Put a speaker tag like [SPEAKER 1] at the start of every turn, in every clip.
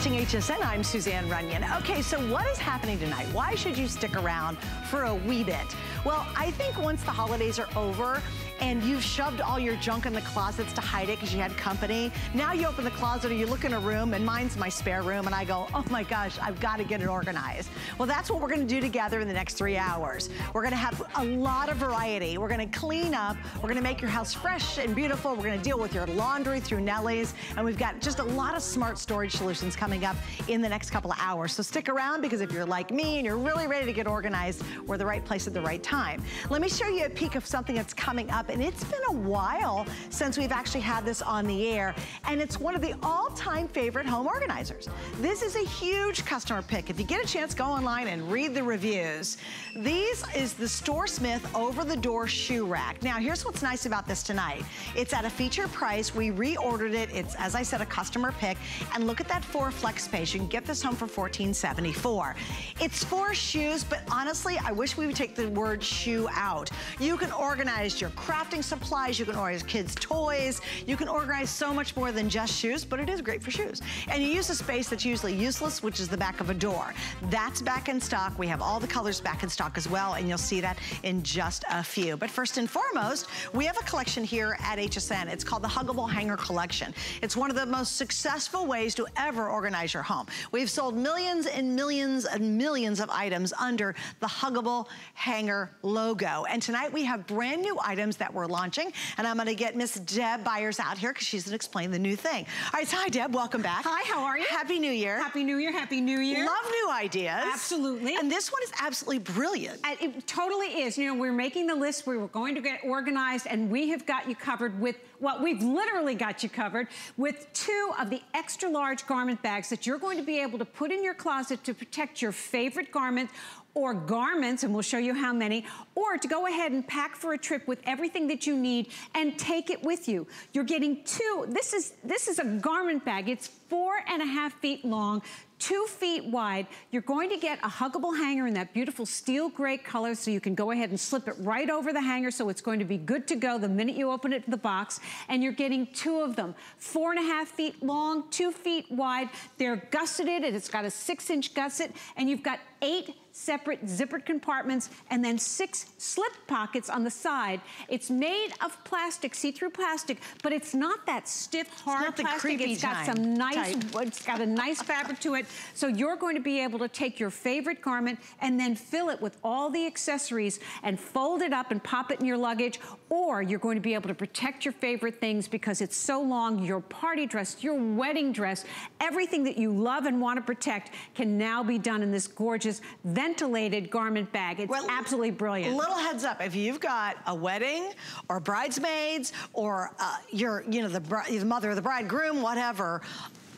[SPEAKER 1] watching HSN. I'm Suzanne Runyan. Okay, so what is happening tonight? Why should you stick around for a wee bit? Well, I think once the holidays are over, and you've shoved all your junk in the closets to hide it because you had company. Now you open the closet or you look in a room and mine's my spare room and I go, oh my gosh, I've got to get it organized. Well, that's what we're going to do together in the next three hours. We're going to have a lot of variety. We're going to clean up. We're going to make your house fresh and beautiful. We're going to deal with your laundry through Nellie's. And we've got just a lot of smart storage solutions coming up in the next couple of hours. So stick around because if you're like me and you're really ready to get organized, we're the right place at the right time. Let me show you a peek of something that's coming up and it's been a while since we've actually had this on the air, and it's one of the all-time favorite home organizers. This is a huge customer pick. If you get a chance, go online and read the reviews. These is the StoreSmith over-the-door shoe rack. Now, here's what's nice about this tonight. It's at a feature price. We reordered it. It's, as I said, a customer pick. And look at that four flex space. You can get this home for $14.74. It's four shoes, but honestly, I wish we would take the word shoe out. You can organize your crafting supplies, you can organize kids' toys, you can organize so much more than just shoes, but it is great for shoes. And you use a space that's usually useless, which is the back of a door. That's back in stock. We have all the colors back in stock as well, and you'll see that in just a few. But first and foremost, we have a collection here at HSN. It's called the Huggable Hanger Collection. It's one of the most successful ways to ever organize your home. We've sold millions and millions and millions of items under the Huggable Hanger logo. And tonight we have brand new items that we're launching. And I'm gonna get Miss Deb Byers out here because she's gonna explain the new thing. All right, so hi Deb, welcome back.
[SPEAKER 2] Hi, how are you?
[SPEAKER 1] Happy New Year.
[SPEAKER 2] Happy New Year, Happy New Year.
[SPEAKER 1] Love new ideas.
[SPEAKER 2] Absolutely.
[SPEAKER 1] And this one is absolutely brilliant.
[SPEAKER 2] And it totally is. You know, we're making the list, we were going to get organized, and we have got you covered with, well, we've literally got you covered with two of the extra large garment bags that you're going to be able to put in your closet to protect your favorite garment or garments, and we'll show you how many, or to go ahead and pack for a trip with everything that you need and take it with you. You're getting two, this is, this is a garment bag. It's four and a half feet long, two feet wide. You're going to get a huggable hanger in that beautiful steel gray color so you can go ahead and slip it right over the hanger so it's going to be good to go the minute you open it to the box. And you're getting two of them, four and a half feet long, two feet wide. They're gusseted and it's got a six inch gusset and you've got eight separate zippered compartments and then six slip pockets on the side. It's made of plastic, see-through plastic, but it's not that stiff, hard
[SPEAKER 1] it's
[SPEAKER 2] plastic. It's got some nice, type. it's got a nice fabric to it. So you're going to be able to take your favorite garment and then fill it with all the accessories and fold it up and pop it in your luggage, or you're going to be able to protect your favorite things because it's so long, your party dress, your wedding dress, everything that you love and want to protect can now be done in this gorgeous ventilated garment bag. It's well, absolutely brilliant.
[SPEAKER 1] Little heads up, if you've got a wedding or bridesmaids or uh, you're, you know, the, the mother of the bridegroom, whatever,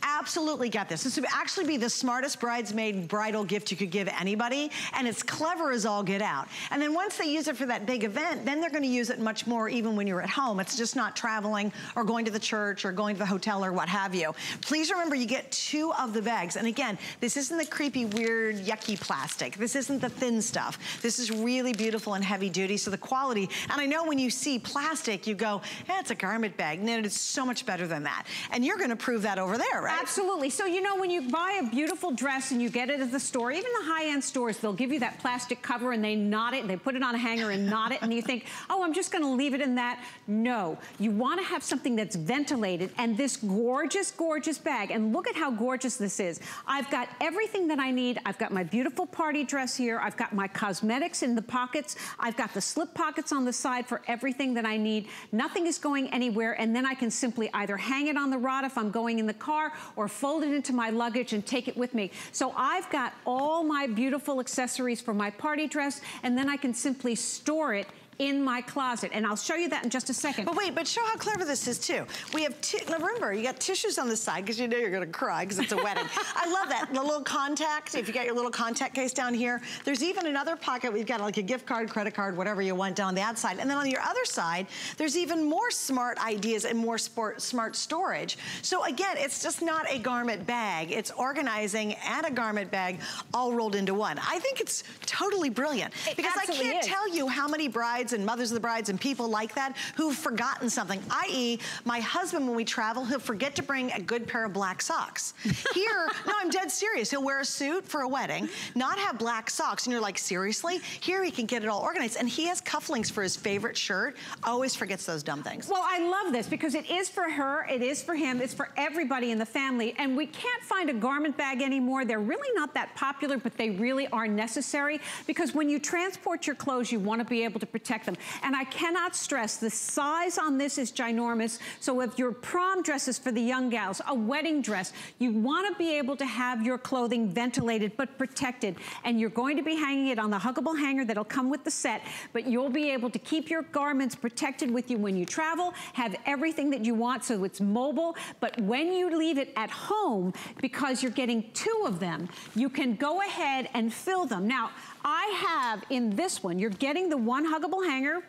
[SPEAKER 1] absolutely get this. This would actually be the smartest bridesmaid bridal gift you could give anybody, and it's clever as all get out. And then once they use it for that big event, then they're gonna use it much more even when you're at home. It's just not traveling or going to the church or going to the hotel or what have you. Please remember you get two of the bags. And again, this isn't the creepy, weird, yucky plastic. This isn't the thin stuff. This is really beautiful and heavy duty, so the quality, and I know when you see plastic, you go, eh, it's a garment bag. No, it's so much better than that. And you're gonna prove that over there, right?
[SPEAKER 2] Right? Absolutely. So, you know, when you buy a beautiful dress and you get it at the store, even the high-end stores, they'll give you that plastic cover and they knot it, and they put it on a hanger and knot it, and you think, oh, I'm just gonna leave it in that. No, you wanna have something that's ventilated, and this gorgeous, gorgeous bag, and look at how gorgeous this is. I've got everything that I need. I've got my beautiful party dress here. I've got my cosmetics in the pockets. I've got the slip pockets on the side for everything that I need. Nothing is going anywhere, and then I can simply either hang it on the rod if I'm going in the car, or fold it into my luggage and take it with me. So I've got all my beautiful accessories for my party dress and then I can simply store it in my closet. And I'll show you that in just a second.
[SPEAKER 1] But wait, but show how clever this is too. We have, remember, you got tissues on the side because you know you're gonna cry because it's a wedding. I love that, the little contact, if you got your little contact case down here. There's even another pocket, we've got like a gift card, credit card, whatever you want down the outside. And then on your other side, there's even more smart ideas and more sport, smart storage. So again, it's just not a garment bag. It's organizing and a garment bag all rolled into one. I think it's totally brilliant
[SPEAKER 2] it
[SPEAKER 1] because I can't
[SPEAKER 2] is.
[SPEAKER 1] tell you how many brides brides and mothers of the brides and people like that who've forgotten something, i.e. my husband, when we travel, he'll forget to bring a good pair of black socks. Here, no, I'm dead serious. He'll wear a suit for a wedding, not have black socks, and you're like, seriously? Here he can get it all organized, and he has cufflinks for his favorite shirt, always forgets those dumb things.
[SPEAKER 2] Well, I love this because it is for her, it is for him, it's for everybody in the family, and we can't find a garment bag anymore. They're really not that popular, but they really are necessary because when you transport your clothes, you want to be able to protect them. And I cannot stress, the size on this is ginormous. So if your prom dresses for the young gals, a wedding dress, you want to be able to have your clothing ventilated but protected. And you're going to be hanging it on the huggable hanger that'll come with the set, but you'll be able to keep your garments protected with you when you travel, have everything that you want so it's mobile. But when you leave it at home, because you're getting two of them, you can go ahead and fill them. Now, I have in this one, you're getting the one huggable hanger,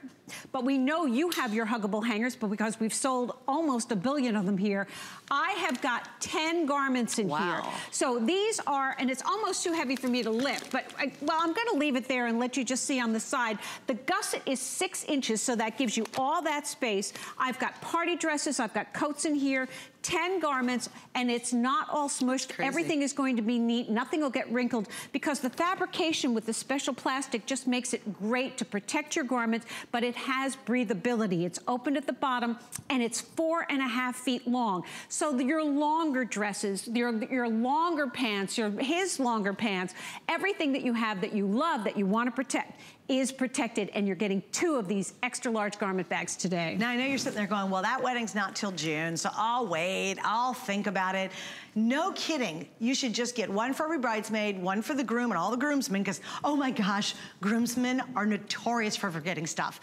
[SPEAKER 2] but we know you have your huggable hangers, but because we've sold almost a billion of them here, I have got 10 garments in wow. here. So these are, and it's almost too heavy for me to lift, but I, well, I'm gonna leave it there and let you just see on the side. The gusset is six inches, so that gives you all that space. I've got party dresses, I've got coats in here, 10 garments, and it's not all smushed. Crazy. Everything is going to be neat. Nothing will get wrinkled because the fabrication with the special plastic just makes it great to protect your garments, but it has breathability. It's open at the bottom, and it's four and a half feet long. So your longer dresses, your, your longer pants, your his longer pants, everything that you have that you love, that you want to protect, is protected and you're getting two of these extra large garment bags today.
[SPEAKER 1] Now I know you're sitting there going, well that wedding's not till June, so I'll wait, I'll think about it. No kidding. You should just get one for every bridesmaid, one for the groom and all the groomsmen, because, oh my gosh, groomsmen are notorious for forgetting stuff.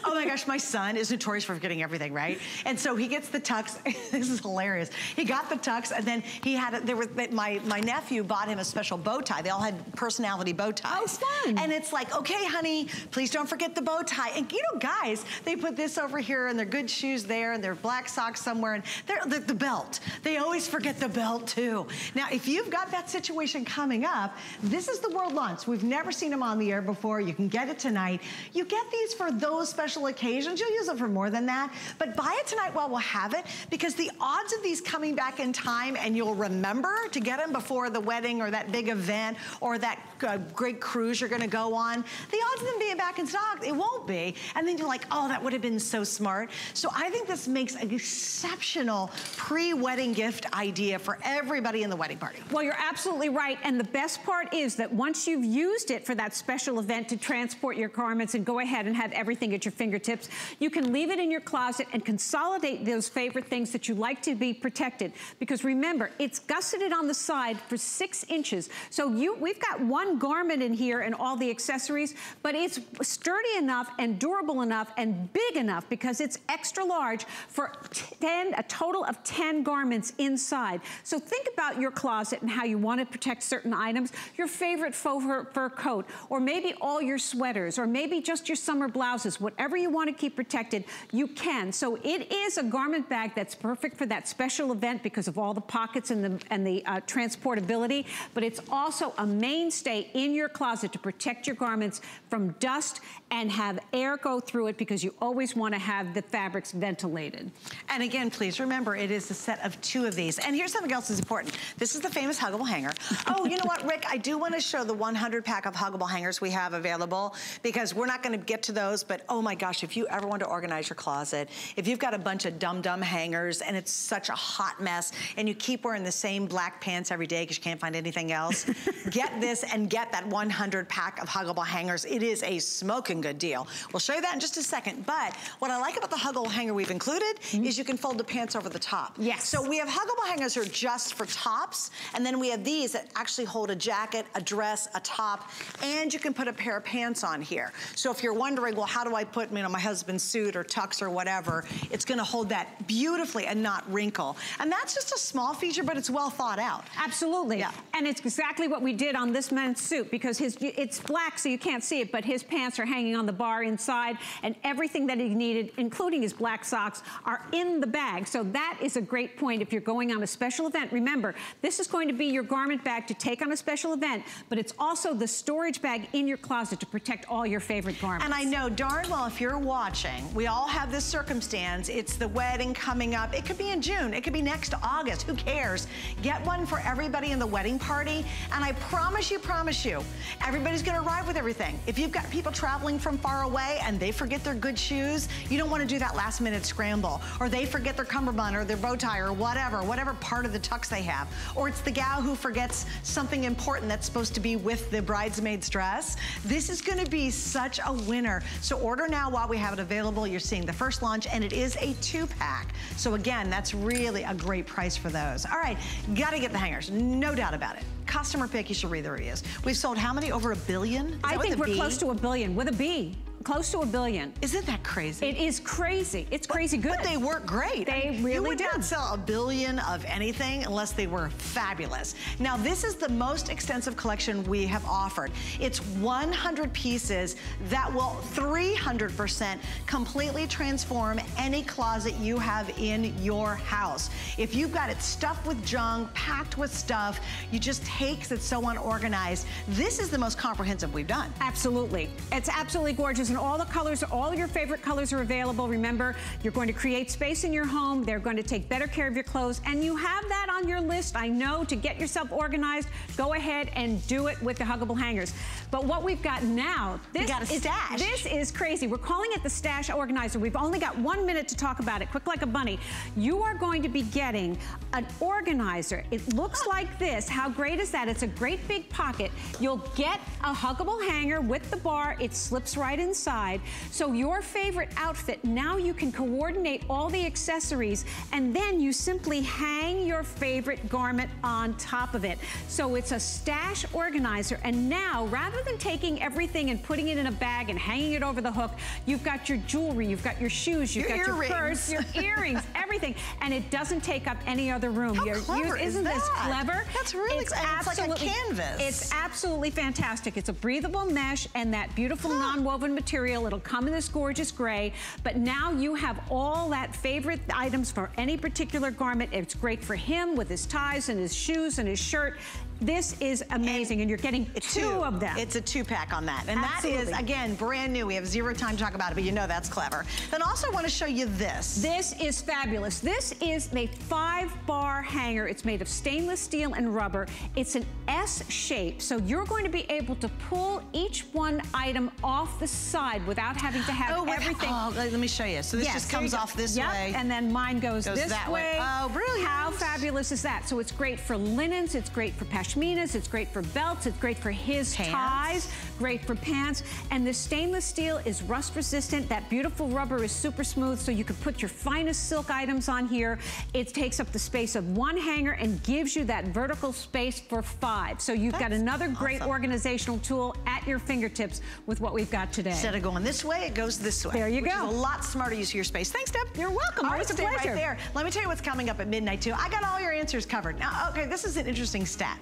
[SPEAKER 1] oh my gosh, my son is notorious for forgetting everything, right? And so he gets the tux. this is hilarious. He got the tux, and then he had, a, there was, my, my nephew bought him a special bow tie. They all had personality bow ties.
[SPEAKER 2] Oh, fun.
[SPEAKER 1] And it's like, okay, honey, please don't forget the bow tie. And you know, guys, they put this over here, and their good shoes there, and their black socks somewhere, and they're, the, the belt. They always forget the belt too. Now, if you've got that situation coming up, this is the world launch. We've never seen them on the air before. You can get it tonight. You get these for those special occasions. You'll use them for more than that. But buy it tonight while we'll have it because the odds of these coming back in time and you'll remember to get them before the wedding or that big event or that uh, great cruise you're gonna go on, the odds of them being back in stock, it won't be. And then you're like, oh, that would have been so smart. So I think this makes an exceptional pre-wedding gift idea for everybody in the wedding party.
[SPEAKER 2] Well, you're absolutely right. And the best part is that once you've used it for that special event to transport your garments and go ahead and have everything at your fingertips, you can leave it in your closet and consolidate those favorite things that you like to be protected. Because remember, it's gusseted on the side for six inches. So you, we've got one garment in here and all the accessories, but it's sturdy enough and durable enough and big enough because it's extra large for 10, a total of 10 garments inside. So think about your closet and how you want to protect certain items. Your favorite faux fur, fur coat, or maybe all your sweaters, or maybe just your summer blouses. Whatever you want to keep protected, you can. So it is a garment bag that's perfect for that special event because of all the pockets and the, and the uh, transportability, but it's also a mainstay in your closet to protect your garments from dust and have air go through it because you always want to have the fabrics ventilated.
[SPEAKER 1] And again, please remember, it is a set of two of these. And here's something else that's important. This is the famous huggable hanger. Oh, you know what, Rick? I do want to show the 100 pack of huggable hangers we have available because we're not going to get to those, but oh my gosh, if you ever want to organize your closet, if you've got a bunch of dumb-dumb hangers and it's such a hot mess and you keep wearing the same black pants every day because you can't find anything else, get this and get that 100 pack of huggable hangers. It is a smoking good deal. We'll show you that in just a second, but what I like about the huggable hanger we've included mm -hmm. is you can fold the pants over the top.
[SPEAKER 2] Yes.
[SPEAKER 1] So we have huggable hangers that are just for tops. And then we have these that actually hold a jacket, a dress, a top, and you can put a pair of pants on here. So if you're wondering, well, how do I put, you know, my husband's suit or tux or whatever, it's gonna hold that beautifully and not wrinkle. And that's just a small feature, but it's well thought out.
[SPEAKER 2] Absolutely. Yeah. And it's exactly what we did on this men's suit because his it's black so you can't see it, but his pants are hanging on the bar inside and everything that he needed, including his black socks, are in the bag. So that is a great point if you're going on a special special event, remember, this is going to be your garment bag to take on a special event, but it's also the storage bag in your closet to protect all your favorite garments.
[SPEAKER 1] And I know darn well if you're watching, we all have this circumstance. It's the wedding coming up. It could be in June. It could be next August. Who cares? Get one for everybody in the wedding party. And I promise you, promise you, everybody's going to arrive with everything. If you've got people traveling from far away and they forget their good shoes, you don't want to do that last minute scramble. Or they forget their cummerbund or their bow tie or whatever, whatever part of the tux they have. Or it's the gal who forgets something important that's supposed to be with the bridesmaid's dress. This is going to be such a winner. So order now while we have it available. You're seeing the first launch and it is a two pack. So again, that's really a great price for those. All right, gotta get the hangers, no doubt about it. Customer pick, you should read the reviews. We've sold how many? Over a billion?
[SPEAKER 2] I think we're B? close to a billion with a B be close to a billion.
[SPEAKER 1] Isn't that crazy?
[SPEAKER 2] It is crazy. It's crazy good.
[SPEAKER 1] But they work great.
[SPEAKER 2] They I mean, really
[SPEAKER 1] You would
[SPEAKER 2] do.
[SPEAKER 1] not sell a billion of anything unless they were fabulous. Now, this is the most extensive collection we have offered. It's 100 pieces that will 300% completely transform any closet you have in your house. If you've got it stuffed with junk, packed with stuff, you just take it's so unorganized. This is the most comprehensive we've done.
[SPEAKER 2] Absolutely. It's absolutely gorgeous and all the colors, all your favorite colors are available. Remember, you're going to create space in your home. They're going to take better care of your clothes. And you have that on your list, I know, to get yourself organized. Go ahead and do it with the huggable hangers. But what we've got now,
[SPEAKER 1] this got is, stash.
[SPEAKER 2] This is crazy. We're calling it the stash organizer. We've only got one minute to talk about it, quick like a bunny. You are going to be getting an organizer. It looks like this. How great is that? It's a great big pocket. You'll get a huggable hanger with the bar. It slips right inside side. So your favorite outfit, now you can coordinate all the accessories and then you simply hang your favorite garment on top of it. So it's a stash organizer and now rather than taking everything and putting it in a bag and hanging it over the hook, you've got your jewelry, you've got your shoes, you've
[SPEAKER 1] your
[SPEAKER 2] got
[SPEAKER 1] earrings.
[SPEAKER 2] your purse, your earrings, everything. And it doesn't take up any other room.
[SPEAKER 1] How You're, clever
[SPEAKER 2] isn't
[SPEAKER 1] is
[SPEAKER 2] this clever?
[SPEAKER 1] That's really
[SPEAKER 2] it's
[SPEAKER 1] absolutely, it's like a canvas.
[SPEAKER 2] It's absolutely fantastic. It's a breathable mesh and that beautiful huh. non-woven material material. It'll come in this gorgeous gray, but now you have all that favorite items for any particular garment. It's great for him with his ties and his shoes and his shirt. This is amazing, and, and you're getting two,
[SPEAKER 1] two,
[SPEAKER 2] of them.
[SPEAKER 1] It's a two-pack on that. And
[SPEAKER 2] Absolutely.
[SPEAKER 1] that is, again, brand new. We have zero time to talk about it, but you know that's clever. Then also want to show you this.
[SPEAKER 2] This is fabulous. This is a five-bar hanger. It's made of stainless steel and rubber. It's an S shape, so you're going to be able to pull each one item off the side without having to have
[SPEAKER 1] oh,
[SPEAKER 2] everything.
[SPEAKER 1] Oh, let me show you. So this yes, just comes off this
[SPEAKER 2] yep,
[SPEAKER 1] way.
[SPEAKER 2] and then mine goes,
[SPEAKER 1] goes
[SPEAKER 2] this
[SPEAKER 1] way.
[SPEAKER 2] way.
[SPEAKER 1] Oh, brilliant.
[SPEAKER 2] How fabulous is that? So it's great for linens. It's great for pashminas. It's great for belts. It's great for his
[SPEAKER 1] pants.
[SPEAKER 2] ties. Great for pants. And the stainless steel is rust resistant. That beautiful rubber is super smooth, so you can put your finest silk items on here. It takes up the space of one hanger and gives you that vertical space for five. So you've
[SPEAKER 1] That's
[SPEAKER 2] got another great
[SPEAKER 1] awesome.
[SPEAKER 2] organizational tool at your fingertips with what we've got today.
[SPEAKER 1] Instead of going this way, it goes this way.
[SPEAKER 2] There you
[SPEAKER 1] which
[SPEAKER 2] go.
[SPEAKER 1] Is a lot smarter use of your space. Thanks, Deb.
[SPEAKER 2] You're welcome.
[SPEAKER 1] All right,
[SPEAKER 2] Always a pleasure.
[SPEAKER 1] right there. Let me tell you what's coming up at midnight too. I got all your answers covered. Now, okay, this is an interesting stat.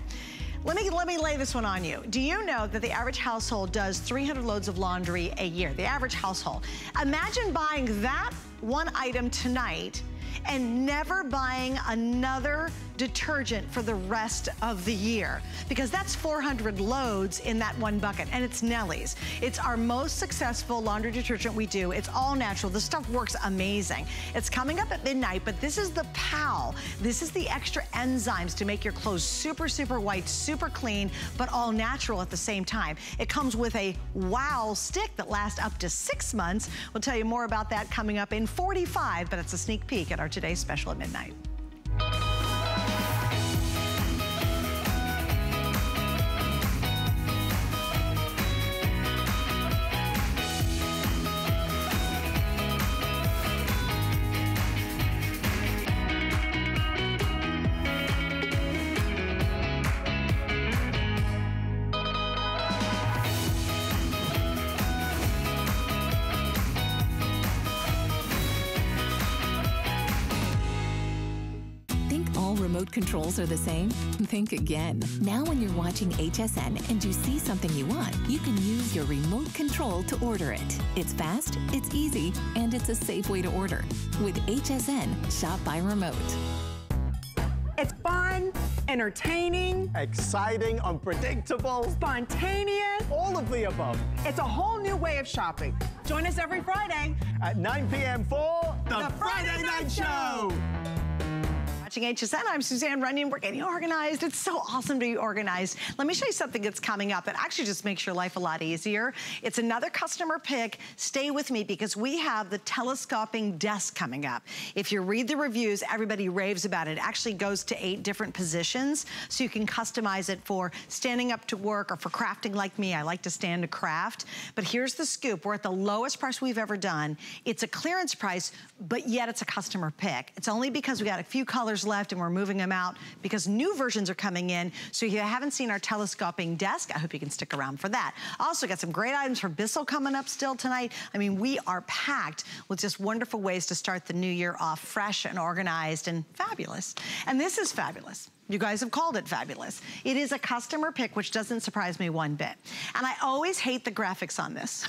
[SPEAKER 1] Let me, let me lay this one on you. Do you know that the average household does 300 loads of laundry a year? The average household. Imagine buying that one item tonight and never buying another detergent for the rest of the year because that's 400 loads in that one bucket and it's Nellie's. It's our most successful laundry detergent we do. It's all natural. The stuff works amazing. It's coming up at midnight, but this is the PAL. This is the extra enzymes to make your clothes super, super white, super clean, but all natural at the same time. It comes with a wow stick that lasts up to six months. We'll tell you more about that coming up in 45, but it's a sneak peek at our today's special at midnight.
[SPEAKER 3] Are the same? Think again. Now when you're watching HSN and you see something you want, you can use your remote control to order it. It's fast, it's easy, and it's a safe way to order. With HSN, shop by remote.
[SPEAKER 4] It's fun, entertaining,
[SPEAKER 5] exciting, unpredictable,
[SPEAKER 4] spontaneous,
[SPEAKER 5] all of the above.
[SPEAKER 4] It's a whole new way of shopping. Join us every Friday
[SPEAKER 5] at 9 p.m. for
[SPEAKER 4] The, the Friday, Friday, Night, Night Show. Show
[SPEAKER 1] watching HSN. I'm Suzanne Runyan. We're getting organized. It's so awesome to be organized. Let me show you something that's coming up that actually just makes your life a lot easier. It's another customer pick. Stay with me because we have the telescoping desk coming up. If you read the reviews, everybody raves about it. It actually goes to eight different positions, so you can customize it for standing up to work or for crafting like me. I like to stand to craft. But here's the scoop. We're at the lowest price we've ever done. It's a clearance price, but yet it's a customer pick. It's only because we got a few colors left and we're moving them out because new versions are coming in. So if you haven't seen our telescoping desk, I hope you can stick around for that. Also got some great items for Bissell coming up still tonight. I mean, we are packed with just wonderful ways to start the new year off fresh and organized and fabulous. And this is fabulous. You guys have called it fabulous. It is a customer pick, which doesn't surprise me one bit. And I always hate the graphics on this.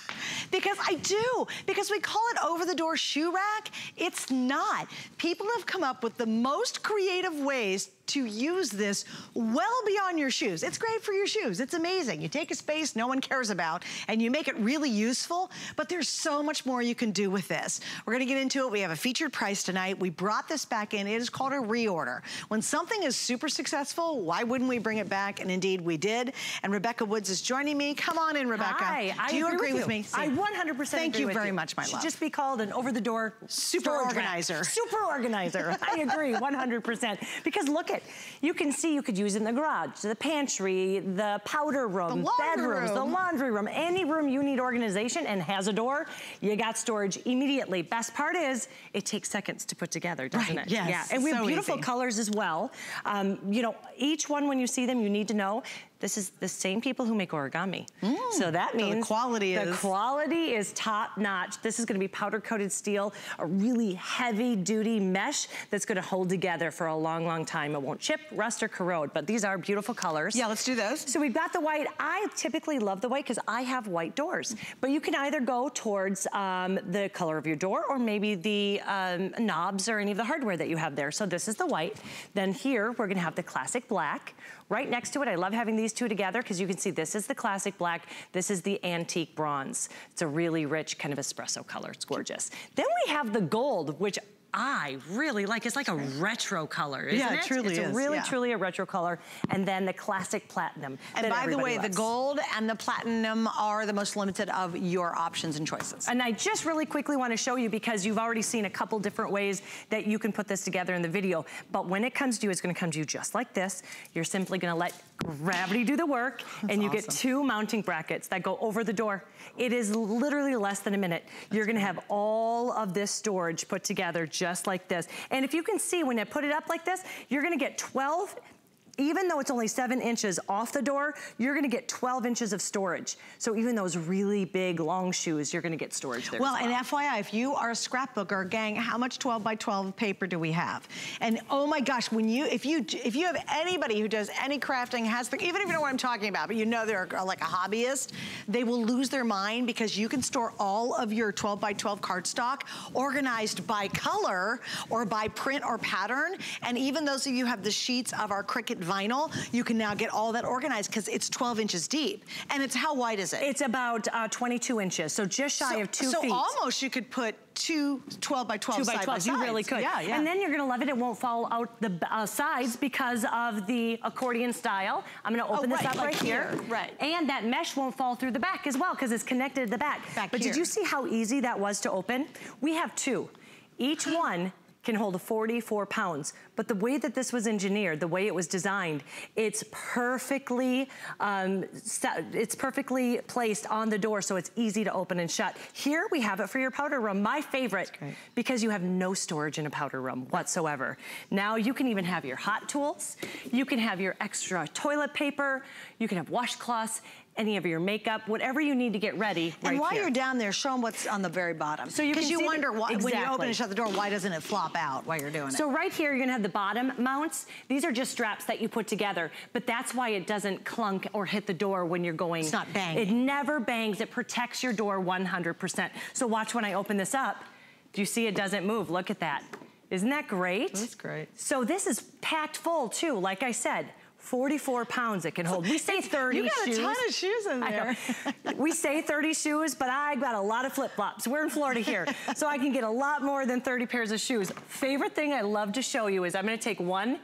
[SPEAKER 1] because I do, because we call it over-the-door shoe rack. It's not. People have come up with the most creative ways to use this well beyond your shoes. It's great for your shoes. It's amazing. You take a space no one cares about and you make it really useful, but there's so much more you can do with this. We're gonna get into it. We have a featured price tonight. We brought this back in. It is called a reorder. When something is super successful, why wouldn't we bring it back? And indeed we did. And Rebekah Woods is joining me. Come on in, Rebekah.
[SPEAKER 6] Hi,
[SPEAKER 1] do you agree, with,
[SPEAKER 6] with
[SPEAKER 1] me?
[SPEAKER 6] I 100%
[SPEAKER 1] Thank you very
[SPEAKER 6] you.
[SPEAKER 1] much, my
[SPEAKER 6] Should
[SPEAKER 1] love.
[SPEAKER 6] just be called an over-the-door
[SPEAKER 1] super organizer.
[SPEAKER 6] Super organizer. I agree, 100%. Because look at, you can see you could use it in the garage, the pantry, the powder room,
[SPEAKER 1] the
[SPEAKER 6] bedrooms,
[SPEAKER 1] room.
[SPEAKER 6] the laundry room, any room you need organization and has a door, you got storage immediately. Best part is, it takes seconds to put together, doesn't
[SPEAKER 1] right,
[SPEAKER 6] it?
[SPEAKER 1] Yes,
[SPEAKER 6] yeah, and we
[SPEAKER 1] so
[SPEAKER 6] have beautiful
[SPEAKER 1] easy.
[SPEAKER 6] colors as well. Um, you know, each one when you see them, you need to know this is the same people who make origami.
[SPEAKER 1] Mm,
[SPEAKER 6] so that means
[SPEAKER 1] so the quality
[SPEAKER 6] the
[SPEAKER 1] is
[SPEAKER 6] quality is top notch. This is gonna be powder coated steel, a really heavy duty mesh that's gonna hold together for a long, long time. It won't chip, rust, or corrode, but these are beautiful colors.
[SPEAKER 1] Yeah, let's do those.
[SPEAKER 6] So we've got the white. I typically love the white because I have white doors, but you can either go towards um, the color of your door or maybe the um, knobs or any of the hardware that you have there. So this is the white. Then here, we're gonna have the classic black. Right next to it, I love having these two together because you can see this is the classic black, this is the antique bronze. It's a really rich kind of espresso color, it's gorgeous. Then we have the gold, which I really like. It's like a retro color, isn't
[SPEAKER 1] Yeah,
[SPEAKER 6] it?
[SPEAKER 1] it truly
[SPEAKER 6] it's
[SPEAKER 1] is,
[SPEAKER 6] really,
[SPEAKER 1] yeah.
[SPEAKER 6] truly a retro color. And then the classic platinum.
[SPEAKER 1] And by the way,
[SPEAKER 6] everybody
[SPEAKER 1] the gold and the platinum are the most limited of your options and choices.
[SPEAKER 6] And I just really quickly want to show you because you've already seen a couple different ways that you can put this together in the video. But when it comes to you, it's going to come to you just like this. You're simply going to let gravity do the work and you get two mounting brackets that go over the door. It is literally less than a minute. You're going to have all of this storage put together just like this. And if you can see when I put it up like this, you're going to get 12 even though it's only seven inches off the door, you're gonna get 12 inches of storage. So even those really big, long shoes, you're gonna get storage there
[SPEAKER 1] Well,
[SPEAKER 6] well.
[SPEAKER 1] and FYI, if you are a scrapbooker, gang, how much 12 by 12 paper do we have? And oh my gosh, when you, if you, if you have anybody who does any crafting, has, the, even if you know what I'm talking about, but you know they're like a hobbyist, they will lose their mind because you can store all of your 12 by 12 cardstock organized by color or by print or pattern. And even those of you who have the sheets of our Cricut vinyl, you can now get all that organized because it's 12 inches deep. And it's, how wide is it?
[SPEAKER 6] It's about uh, 22 inches, so just shy
[SPEAKER 1] so,
[SPEAKER 6] of two
[SPEAKER 1] so
[SPEAKER 6] feet.
[SPEAKER 1] almost you could put two 12 by 12
[SPEAKER 6] Two by
[SPEAKER 1] side
[SPEAKER 6] 12, you
[SPEAKER 1] sides.
[SPEAKER 6] really could.
[SPEAKER 1] Yeah, yeah.
[SPEAKER 6] And then you're gonna love it, it won't fall out the uh, sides because of the accordion style. I'm gonna open
[SPEAKER 1] Oh,
[SPEAKER 6] this
[SPEAKER 1] right,
[SPEAKER 6] up
[SPEAKER 1] like
[SPEAKER 6] right here.
[SPEAKER 1] here, right.
[SPEAKER 6] And that mesh won't fall through the back as well because it's connected to the back.
[SPEAKER 1] Back
[SPEAKER 6] but
[SPEAKER 1] here.
[SPEAKER 6] did you see how easy that was to open? We have two. Each one can hold 44 pounds. But the way that this was engineered, the way it was designed, it's perfectly, um, it's perfectly placed on the door so it's easy to open and shut. Here we have it for your powder room, my favorite, because you have no storage in a powder room whatsoever. Now you can even have your hot tools, you can have your extra toilet paper, you can have washcloths, any of your makeup, whatever you need to get ready
[SPEAKER 1] and
[SPEAKER 6] right
[SPEAKER 1] while
[SPEAKER 6] here.
[SPEAKER 1] you're down there, show them what's on the very bottom.
[SPEAKER 6] So you
[SPEAKER 1] Because
[SPEAKER 6] can
[SPEAKER 1] you wonder
[SPEAKER 6] the-
[SPEAKER 1] why, when you open and shut the door, why doesn't it flop out while you're doing it?
[SPEAKER 6] So right here, you're gonna have the bottom mounts. These are just straps that you put together, but that's why it doesn't clunk or hit the door when you're going.
[SPEAKER 1] It's not banging.
[SPEAKER 6] It never bangs. It protects your door 100%. So watch when I open this up. Do you see it doesn't move? Look at that. Isn't that great?
[SPEAKER 1] That's great.
[SPEAKER 6] So this is packed full too, like I said. 44 pounds it can hold. We say 30
[SPEAKER 1] You got
[SPEAKER 6] shoes.
[SPEAKER 1] a ton of shoes in there.
[SPEAKER 6] we say 30 shoes, but I got a lot of flip-flops. We're in Florida here, so I can get a lot more than 30 pairs of shoes. Favorite thing I love to show you is I'm gonna take one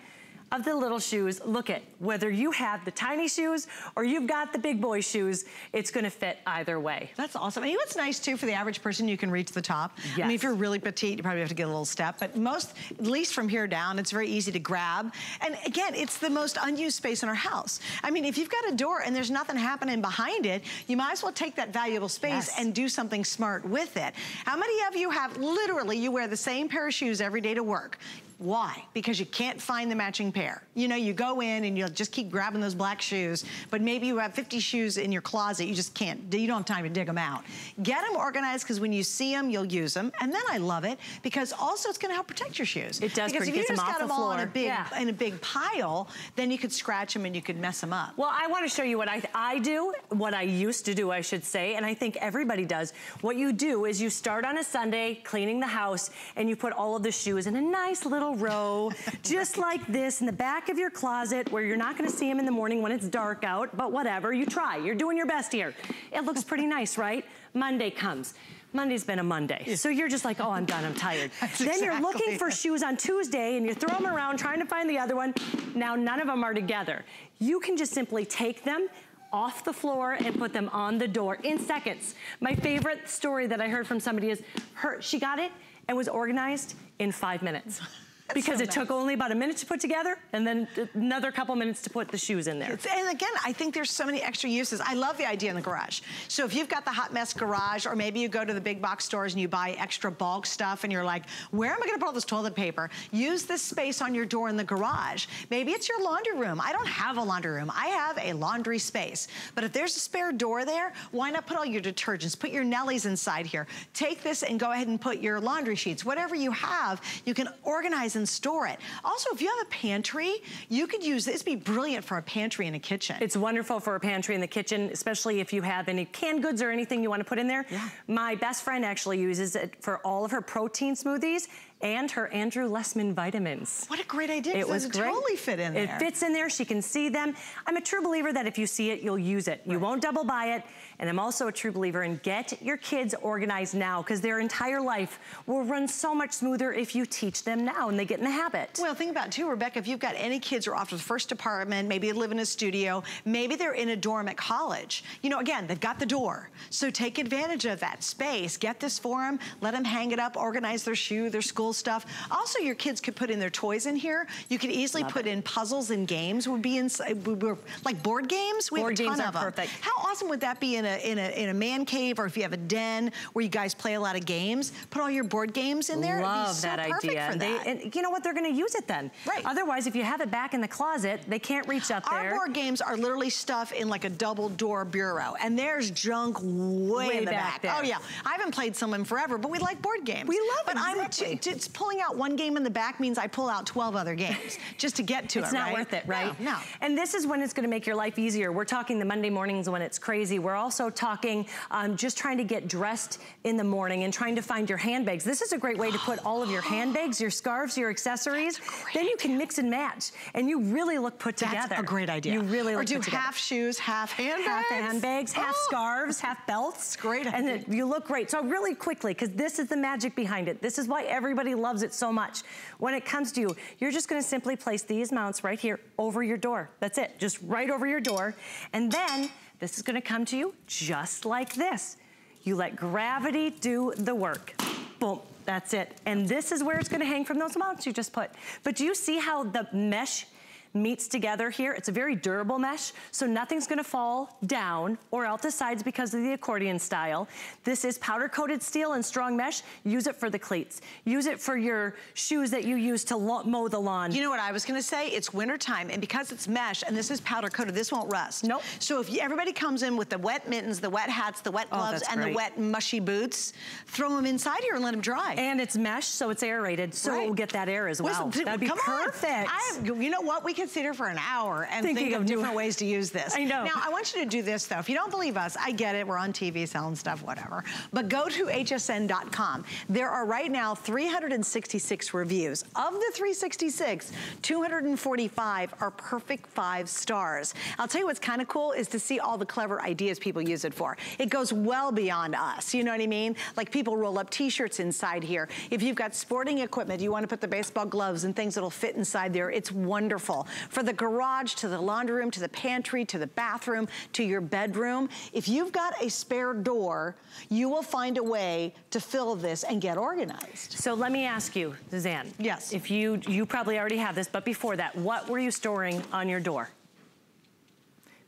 [SPEAKER 6] of the little shoes. Look at whether you have the tiny shoes or you've got the big boy shoes, it's gonna fit either way.
[SPEAKER 1] That's awesome. And you know what's nice too for the average person, you can reach the top. I mean, if you're really petite, you probably have to get a little step, but most, at least from here down, it's very easy to grab. And again, it's the most unused space in our house. I mean, if you've got a door and there's nothing happening behind it, you might as well take that valuable space
[SPEAKER 6] Yes.
[SPEAKER 1] and do something smart with it. How many of you have, literally, you wear the same pair of shoes every day to work? Why? Because you can't find the matching pair. You know, you go in and you'll just keep grabbing those black shoes, but maybe you have 50 shoes in your closet, you just can't, you don't have time to dig them out. Get them organized because when you see them, you'll use them. And then I love it because also it's gonna help protect your shoes.
[SPEAKER 6] It does,
[SPEAKER 1] Because if you just got
[SPEAKER 6] the
[SPEAKER 1] them all in a big,
[SPEAKER 6] Yeah.
[SPEAKER 1] in a big pile, then you could scratch them and you could mess them up.
[SPEAKER 6] Well, I want to show you what I, I do, what I used to do, I should say, and I think everybody does. What you do is you start on a Sunday cleaning the house and you put all of the shoes in a nice little row, just like this in the back of your closet where you're not going to see them in the morning when it's dark out, but whatever, you try. You're doing your best here. It looks pretty nice, right? Monday comes. Monday's been a Monday. So you're just like, oh, I'm done, I'm tired.
[SPEAKER 1] That's
[SPEAKER 6] then you're
[SPEAKER 1] exactly
[SPEAKER 6] looking for shoes on Tuesday and you throw them around trying to find the other one. Now none of them are together. You can just simply take them off the floor and put them on the door in seconds. My favorite story that I heard from somebody is her, she got it and was organized in five minutes. Because
[SPEAKER 1] so
[SPEAKER 6] it took only about a minute to put together and then another couple minutes to put the shoes in there.
[SPEAKER 1] It's- and again, I think there's so many extra uses. I love the idea in the garage. So if you've got the hot mess garage, or maybe you go to the big box stores and you buy extra bulk stuff and you're like, where am I gonna put all this toilet paper? Use this space on your door in the garage. Maybe it's your laundry room. I don't have a laundry room. I have a laundry space. But if there's a spare door there, why not put all your detergents, put your Nellies inside here. Take this and go ahead and put your laundry sheets. Whatever you have, you can organize and store it. Also, if you have a pantry, you could use this. It'd be brilliant for a pantry in a kitchen.
[SPEAKER 6] It's wonderful for a pantry in the kitchen, especially if you have any canned goods or anything you want to put in there.
[SPEAKER 1] Yeah.
[SPEAKER 6] My best friend actually uses it for all of her protein smoothies and her Andrew Lessman vitamins.
[SPEAKER 1] What a great idea.
[SPEAKER 6] It was great.
[SPEAKER 1] totally fit in there.
[SPEAKER 6] It fits in there. She can see them. I'm a true believer that if you see it, you'll use it. You won't double buy it. And I'm also a true believer in get your kids organized now because their entire life will run so much smoother if you teach them now and they get in the habit.
[SPEAKER 1] Well, think about it too, Rebekah, if you've got any kids who are off to the first apartment, maybe they live in a studio, maybe they're in a dorm at college. You know, again, they've got the door. So take advantage of that space. Get this for them, let them hang it up, organize their shoe, their school stuff. Also, your kids could put in their toys in here. You could easily put in puzzles and games would be would- like board games. We
[SPEAKER 6] Board
[SPEAKER 1] have a ton of them.
[SPEAKER 6] perfect.
[SPEAKER 1] How awesome would that be in a, in, a, in a man cave or if you have a den where you guys play a lot of games? Put all your board games in there. It'd be
[SPEAKER 6] Love
[SPEAKER 1] so
[SPEAKER 6] that
[SPEAKER 1] perfect
[SPEAKER 6] idea.
[SPEAKER 1] For
[SPEAKER 6] They-
[SPEAKER 1] that.
[SPEAKER 6] and you know what? They're going to use it then.
[SPEAKER 1] Right.
[SPEAKER 6] Otherwise, if you have it back in the closet, they can't reach up
[SPEAKER 1] Our
[SPEAKER 6] there.
[SPEAKER 1] Our board games are literally stuff in like a double door bureau, and there's junk way,
[SPEAKER 6] Way
[SPEAKER 1] in the
[SPEAKER 6] back
[SPEAKER 1] back.
[SPEAKER 6] Oh, there.
[SPEAKER 1] Oh yeah, I haven't played some in forever, but we like board games.
[SPEAKER 6] We love
[SPEAKER 1] But
[SPEAKER 6] them,
[SPEAKER 1] I'm
[SPEAKER 6] exactly.
[SPEAKER 1] t- it's pulling out one game in the back means I pull out 12 other games just to get to
[SPEAKER 6] It's
[SPEAKER 1] it.
[SPEAKER 6] It's not
[SPEAKER 1] right?
[SPEAKER 6] worth it, right?
[SPEAKER 1] No. no.
[SPEAKER 6] And this is when it's going to make your life easier. We're talking the Monday mornings when it's crazy. We're also talking um, just trying to get dressed in the morning and trying to find your handbags. This is a great way to put all of your handbags, your scarves, your accessories. Then you can mix and match, and you really look put together.
[SPEAKER 1] That's a great idea.
[SPEAKER 6] You really
[SPEAKER 1] or
[SPEAKER 6] look
[SPEAKER 1] do
[SPEAKER 6] put together.
[SPEAKER 1] half shoes, half handbags.
[SPEAKER 6] half handbags, half
[SPEAKER 1] Oh.
[SPEAKER 6] scarves, half belts.
[SPEAKER 1] great
[SPEAKER 6] And then you look great. So really quickly, because this is the magic behind it. This is why everybody loves it so much. When it comes to you, you're just gonna simply place these mounts right here over your door. That's it, just right over your door. And then this is gonna come to you just like this. You let gravity do the work. Boom, that's it. And this is where it's gonna hang from those mounts you just put. But do you see how the mesh meets together here. It's a very durable mesh, so nothing's gonna fall down or out the sides because of the accordion style. This is powder coated steel and strong mesh. Use it for the cleats. Use it for your shoes that you use to mow the lawn.
[SPEAKER 1] You know what I was gonna say? It's wintertime, and because it's mesh and this is powder coated, this won't rust.
[SPEAKER 6] Nope.
[SPEAKER 1] So if you, everybody comes in with the wet mittens, the wet hats, the wet
[SPEAKER 6] Oh,
[SPEAKER 1] gloves,
[SPEAKER 6] that's
[SPEAKER 1] and the wet mushy boots, throw them inside here and let them dry.
[SPEAKER 6] and it's mesh, so it's aerated, so
[SPEAKER 1] Right.
[SPEAKER 6] we'll get that air as well. That'd be
[SPEAKER 1] come on.
[SPEAKER 6] perfect.
[SPEAKER 1] I, you know what? We could sit here for an hour and
[SPEAKER 6] Thinking
[SPEAKER 1] think of,
[SPEAKER 6] of
[SPEAKER 1] different ways to use this.
[SPEAKER 6] I know.
[SPEAKER 1] Now, I want you to do this though. If you don't believe us, I get it. We're on TV selling stuff, whatever. But go to hsn.com. There are right now 366 reviews. Of the 366, 245 are perfect five stars. I'll tell you what's kind of cool is to see all the clever ideas people use it for. It goes well beyond us, you know what I mean? Like people roll up t-shirts inside here. If you've got sporting equipment, you want to put the baseball gloves and things that'll fit inside there, it's wonderful. For the garage, to the laundry room, to the pantry, to the bathroom, to your bedroom, if you've got a spare door, you will find a way to fill this and get organized.
[SPEAKER 6] So let me ask you, Suzanne.
[SPEAKER 1] Yes.
[SPEAKER 6] If you, you probably already have this, but before that, what were you storing on your door?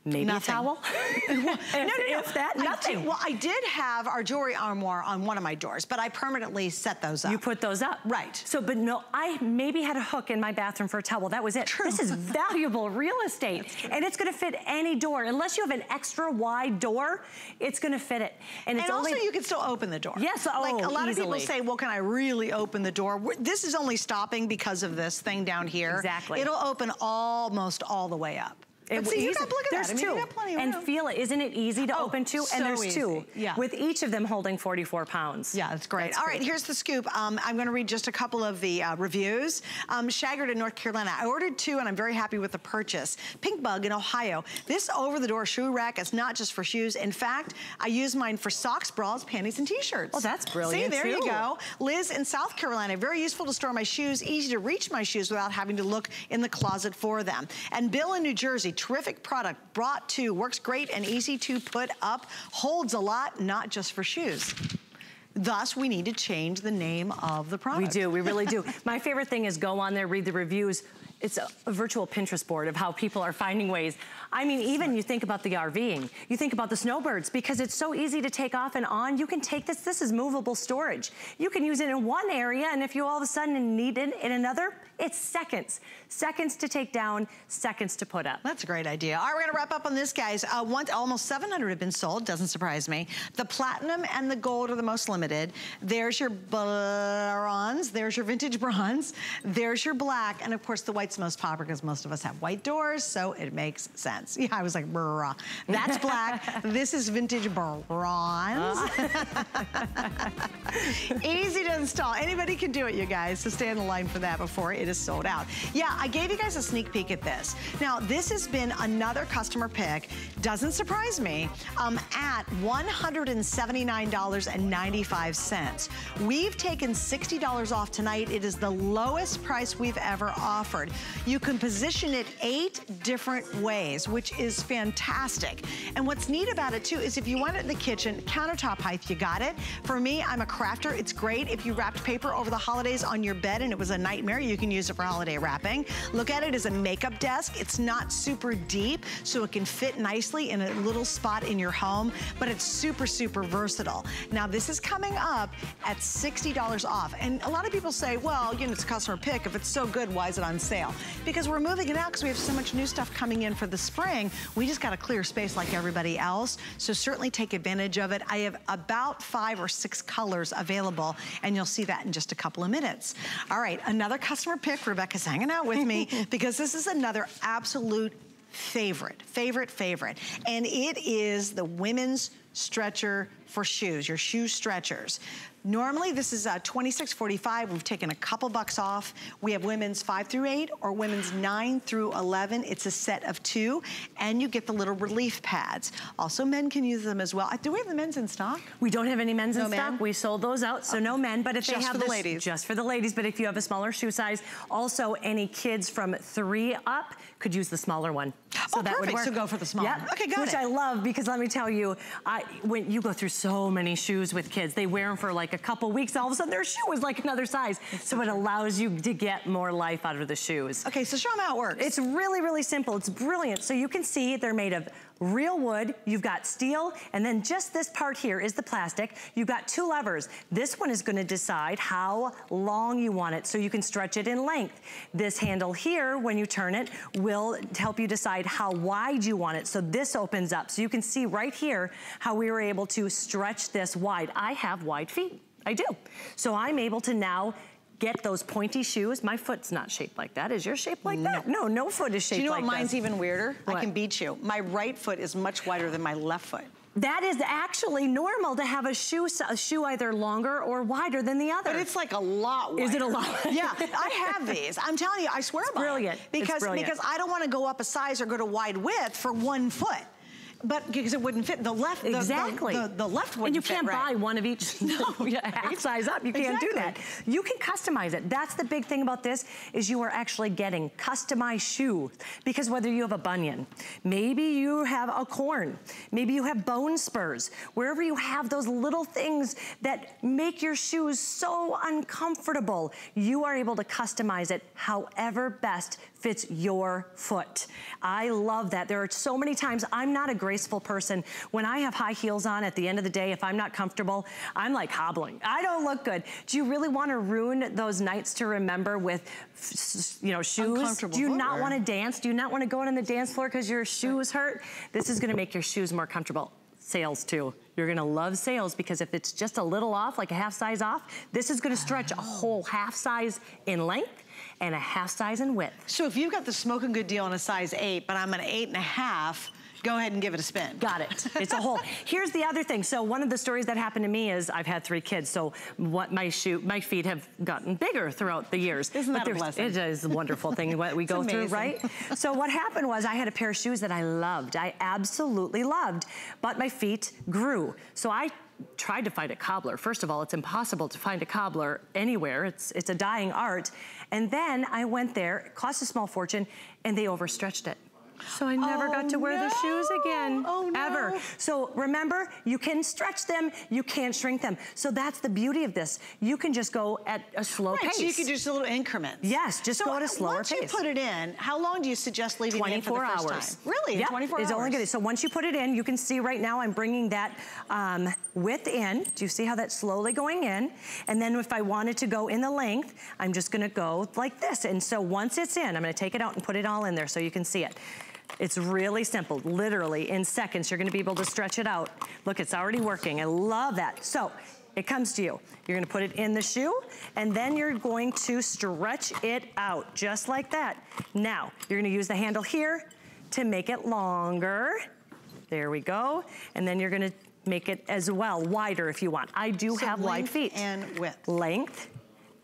[SPEAKER 6] Maybe
[SPEAKER 1] Nothing.
[SPEAKER 6] a towel?
[SPEAKER 1] no, no, no.
[SPEAKER 6] If that,
[SPEAKER 1] I
[SPEAKER 6] nothing.
[SPEAKER 1] did- well, I did have our jewelry armoire on one of my doors, but I permanently set those up.
[SPEAKER 6] You put those up.
[SPEAKER 1] Right.
[SPEAKER 6] So, but no, I maybe had a hook in my bathroom for a towel. That was it.
[SPEAKER 1] True.
[SPEAKER 6] This is valuable real estate. And it's gonna fit any door. Unless you have an extra wide door, it's gonna fit it. And it's
[SPEAKER 1] and
[SPEAKER 6] only-
[SPEAKER 1] also you can still open the door.
[SPEAKER 6] Yes,
[SPEAKER 1] Like
[SPEAKER 6] oh,
[SPEAKER 1] a lot
[SPEAKER 6] easily.
[SPEAKER 1] of people say, well, can I really open the door? We're- This is only stopping because of this thing down here.
[SPEAKER 6] Exactly.
[SPEAKER 1] It'll open almost all the way up. But see, you
[SPEAKER 6] easy.
[SPEAKER 1] got, look at
[SPEAKER 6] there's
[SPEAKER 1] that. I mean,
[SPEAKER 6] two.
[SPEAKER 1] you got plenty of
[SPEAKER 6] and
[SPEAKER 1] room.
[SPEAKER 6] feel it. Isn't it easy to
[SPEAKER 1] Oh,
[SPEAKER 6] open two?
[SPEAKER 1] so
[SPEAKER 6] and there's two.
[SPEAKER 1] easy. Yeah.
[SPEAKER 6] With each of them holding 44 pounds.
[SPEAKER 1] Yeah, that's great.
[SPEAKER 6] That's
[SPEAKER 1] All right,
[SPEAKER 6] great.
[SPEAKER 1] here's the scoop. Um, I'm going to read just a couple of the uh, reviews. Um, Shaggard in North Carolina. I ordered two, and I'm very happy with the purchase. Pink Bug in Ohio. This over-the-door shoe rack is not just for shoes. In fact, I use mine for socks, bras, panties, and t-shirts.
[SPEAKER 6] Oh, that's brilliant See,
[SPEAKER 1] there you go. Liz in South Carolina. Very useful to store my shoes. Easy to reach my shoes without having to look in the closet for them. And Bill in New Jersey. Terrific product. Brought to. Works great and easy to put up. Holds a lot, not just for shoes. Thus, we need to change the name of the product.
[SPEAKER 6] We do, we really do. My favorite thing is go on there, read the reviews. It's a, a virtual Pinterest board of how people are finding ways. I mean, even you think about the RVing, you think about the snowbirds, because it's so easy to take off and on. You can take this, this is movable storage. You can use it in one area, and if you all of a sudden need it in another, it's seconds. Seconds to take down, seconds to put up.
[SPEAKER 1] That's a great idea. All right, we're gonna wrap up on this, guys. Uh, one, almost 700 have been sold, doesn't surprise me. The platinum and the gold are the most limited. There's your bronze, there's your vintage bronze, there's your black, and of course the white's most popular because most of us have white doors, so it makes sense. Yeah, I was like, brah. That's black, this is vintage bronze. Easy to install. Anybody can do it, you guys, so stay in the line for that before it is sold out. Yeah, I gave you guys a sneak peek at this. Now, this has been another customer pick, doesn't surprise me, um, at $179.95. We've taken $60 off tonight. It is the lowest price we've ever offered. You can position it eight different ways, which is fantastic. And what's neat about it too is if you want it in the kitchen, countertop height, you got it. For me, I'm a crafter. It's great if you wrapped paper over the holidays on your bed and it was a nightmare, you can use it for holiday wrapping. Look at it as a makeup desk. It's not super deep, so it can fit nicely in a little spot in your home, but it's super, super versatile. Now, this is coming up at $60 off. And a lot of people say, well, you know, it's a customer pick. If it's so good, why is it on sale? Because we're moving it out because we have so much new stuff coming in for the spring. We just got to clear space like everybody else. So certainly take advantage of it. I have about five or six colors available, and you'll see that in just a couple of minutes. All right, another customer pick. Rebekah's hanging out with me because this is another absolute favorite, favorite, favorite. And it is the women's stretcher for shoes, your shoe stretchers. Normally this is uh, $26.45. We've taken a couple bucks off. We have women's five through eight or women's nine through 11. It's a set of two and you get the little relief pads. Also men can use them as well. Uh, Do we have the men's in stock?
[SPEAKER 6] We don't have any men's
[SPEAKER 1] No
[SPEAKER 6] in stock. We sold those out, so no men. But if they have
[SPEAKER 1] for the
[SPEAKER 6] this-
[SPEAKER 1] ladies.
[SPEAKER 6] just for the ladies. But if you have a smaller shoe size, also any kids from three up could use the smaller one. So
[SPEAKER 1] Oh,
[SPEAKER 6] that would work.
[SPEAKER 1] So go for the smaller.
[SPEAKER 6] Yeah.
[SPEAKER 1] Okay, got
[SPEAKER 6] Which
[SPEAKER 1] it.
[SPEAKER 6] I love because let me tell you, I when you go through so many shoes with kids, they wear them for like a couple weeks. All of a sudden, their shoe is like another size. So it allows you to get more life out of the shoes.
[SPEAKER 1] Okay, so show them how it works.
[SPEAKER 6] It's really, really simple. It's brilliant. So you can see they're made of real wood, you've got steel, and then just this part here is the plastic. You've got two levers. This one is gonna decide how long you want it so you can stretch it in length. This handle here, when you turn it, will help you decide how wide you want it. So this opens up. So you can see right here how we were able to stretch this wide. I have wide feet. I do. So I'm able to now get those pointy shoes. My foot's not shaped like that. Is your shape like no. that? No, no foot is shaped like
[SPEAKER 1] Do you know
[SPEAKER 6] like
[SPEAKER 1] what mine's even weirder?
[SPEAKER 6] What?
[SPEAKER 1] I can beat you. My right foot is much wider than my left foot.
[SPEAKER 6] That is actually normal to have a shoe, a shoe either longer or wider than the other.
[SPEAKER 1] But it's like a lot wider.
[SPEAKER 6] Is it a lot?
[SPEAKER 1] yeah, I have these. I'm telling you, I swear
[SPEAKER 6] It's
[SPEAKER 1] by
[SPEAKER 6] brilliant.
[SPEAKER 1] it.
[SPEAKER 6] It's
[SPEAKER 1] Because,
[SPEAKER 6] brilliant.
[SPEAKER 1] because I don't want to go up a size or go to wide width for one foot. But because it wouldn't fit the left, the- the-
[SPEAKER 6] Exactly.
[SPEAKER 1] the, the, left wouldn't
[SPEAKER 6] And you can't
[SPEAKER 1] right.
[SPEAKER 6] buy one of each. No, half size up. You can't do that. You can customize it. That's the big thing about this is you are actually getting customized shoe. Because whether you have a bunion, maybe you have a corn, maybe you have bone spurs, wherever you have those little things that make your shoes so uncomfortable, you are able to customize it however best fits your foot. I love that. There are so many times I'm not a graceful person. When I have high heels on at the end of the day, if I'm not comfortable, I'm like hobbling. I don't look good. Do you really want to ruin those nights to remember with, you know, shoes? Do you not want to dance? Do you not want to go on the dance floor because your shoes hurt? This is going to make your shoes more comfortable. Sales too. You're gonna love sales because if it's just a little off, like a half size off, this is gonna stretch a whole half size in length and a half size in width.
[SPEAKER 1] So if you've got the smoking good deal on a size eight, but I'm an eight and a half, go ahead and give it a spin.
[SPEAKER 6] Got it. It's a whole. Here's the other thing. So one of the stories that happened to me is I've had three kids. So what my shoe, my feet have gotten bigger throughout the years.
[SPEAKER 1] Isn't that a blessing?
[SPEAKER 6] It is a wonderful thing what we go through, right? So what happened was I had a pair of shoes that I loved. I absolutely loved, but my feet grew. So I tried to find a cobbler. First of all, it's impossible to find a cobbler anywhere. It's, it's a dying art. And then I went there, it cost a small fortune, and they overstretched it. So I never got to wear the shoes again,
[SPEAKER 1] Oh, no.
[SPEAKER 6] ever. So remember, you can stretch them, you can't shrink them. So that's the beauty of this. You can just go at a slow
[SPEAKER 1] Right,
[SPEAKER 6] pace.
[SPEAKER 1] so you could do just a little increments.
[SPEAKER 6] Yes, just
[SPEAKER 1] so
[SPEAKER 6] go at a slower
[SPEAKER 1] once
[SPEAKER 6] pace.
[SPEAKER 1] you put it in, how long do you suggest leaving it in for
[SPEAKER 6] 24
[SPEAKER 1] the
[SPEAKER 6] hours.
[SPEAKER 1] time? Really,
[SPEAKER 6] Yeah,
[SPEAKER 1] 24
[SPEAKER 6] it's
[SPEAKER 1] hours?
[SPEAKER 6] only good. So once you put it in, you can see right now I'm bringing that um, width in. Do you see how that's slowly going in? And then if I wanted to go in the length, I'm just gonna go like this. And so once it's in, I'm gonna take it out and put it all in there so you can see it. It's really simple, literally in seconds, you're gonna be able to stretch it out. Look, it's already working, I love that. So, it comes to you. You're gonna put it in the shoe, and then you're going to stretch it out, just like that. Now, you're gonna use the handle here to make it longer. There we go. And then you're gonna make it as well, wider if you want. I do
[SPEAKER 1] So
[SPEAKER 6] have wide feet.
[SPEAKER 1] and width.
[SPEAKER 6] Length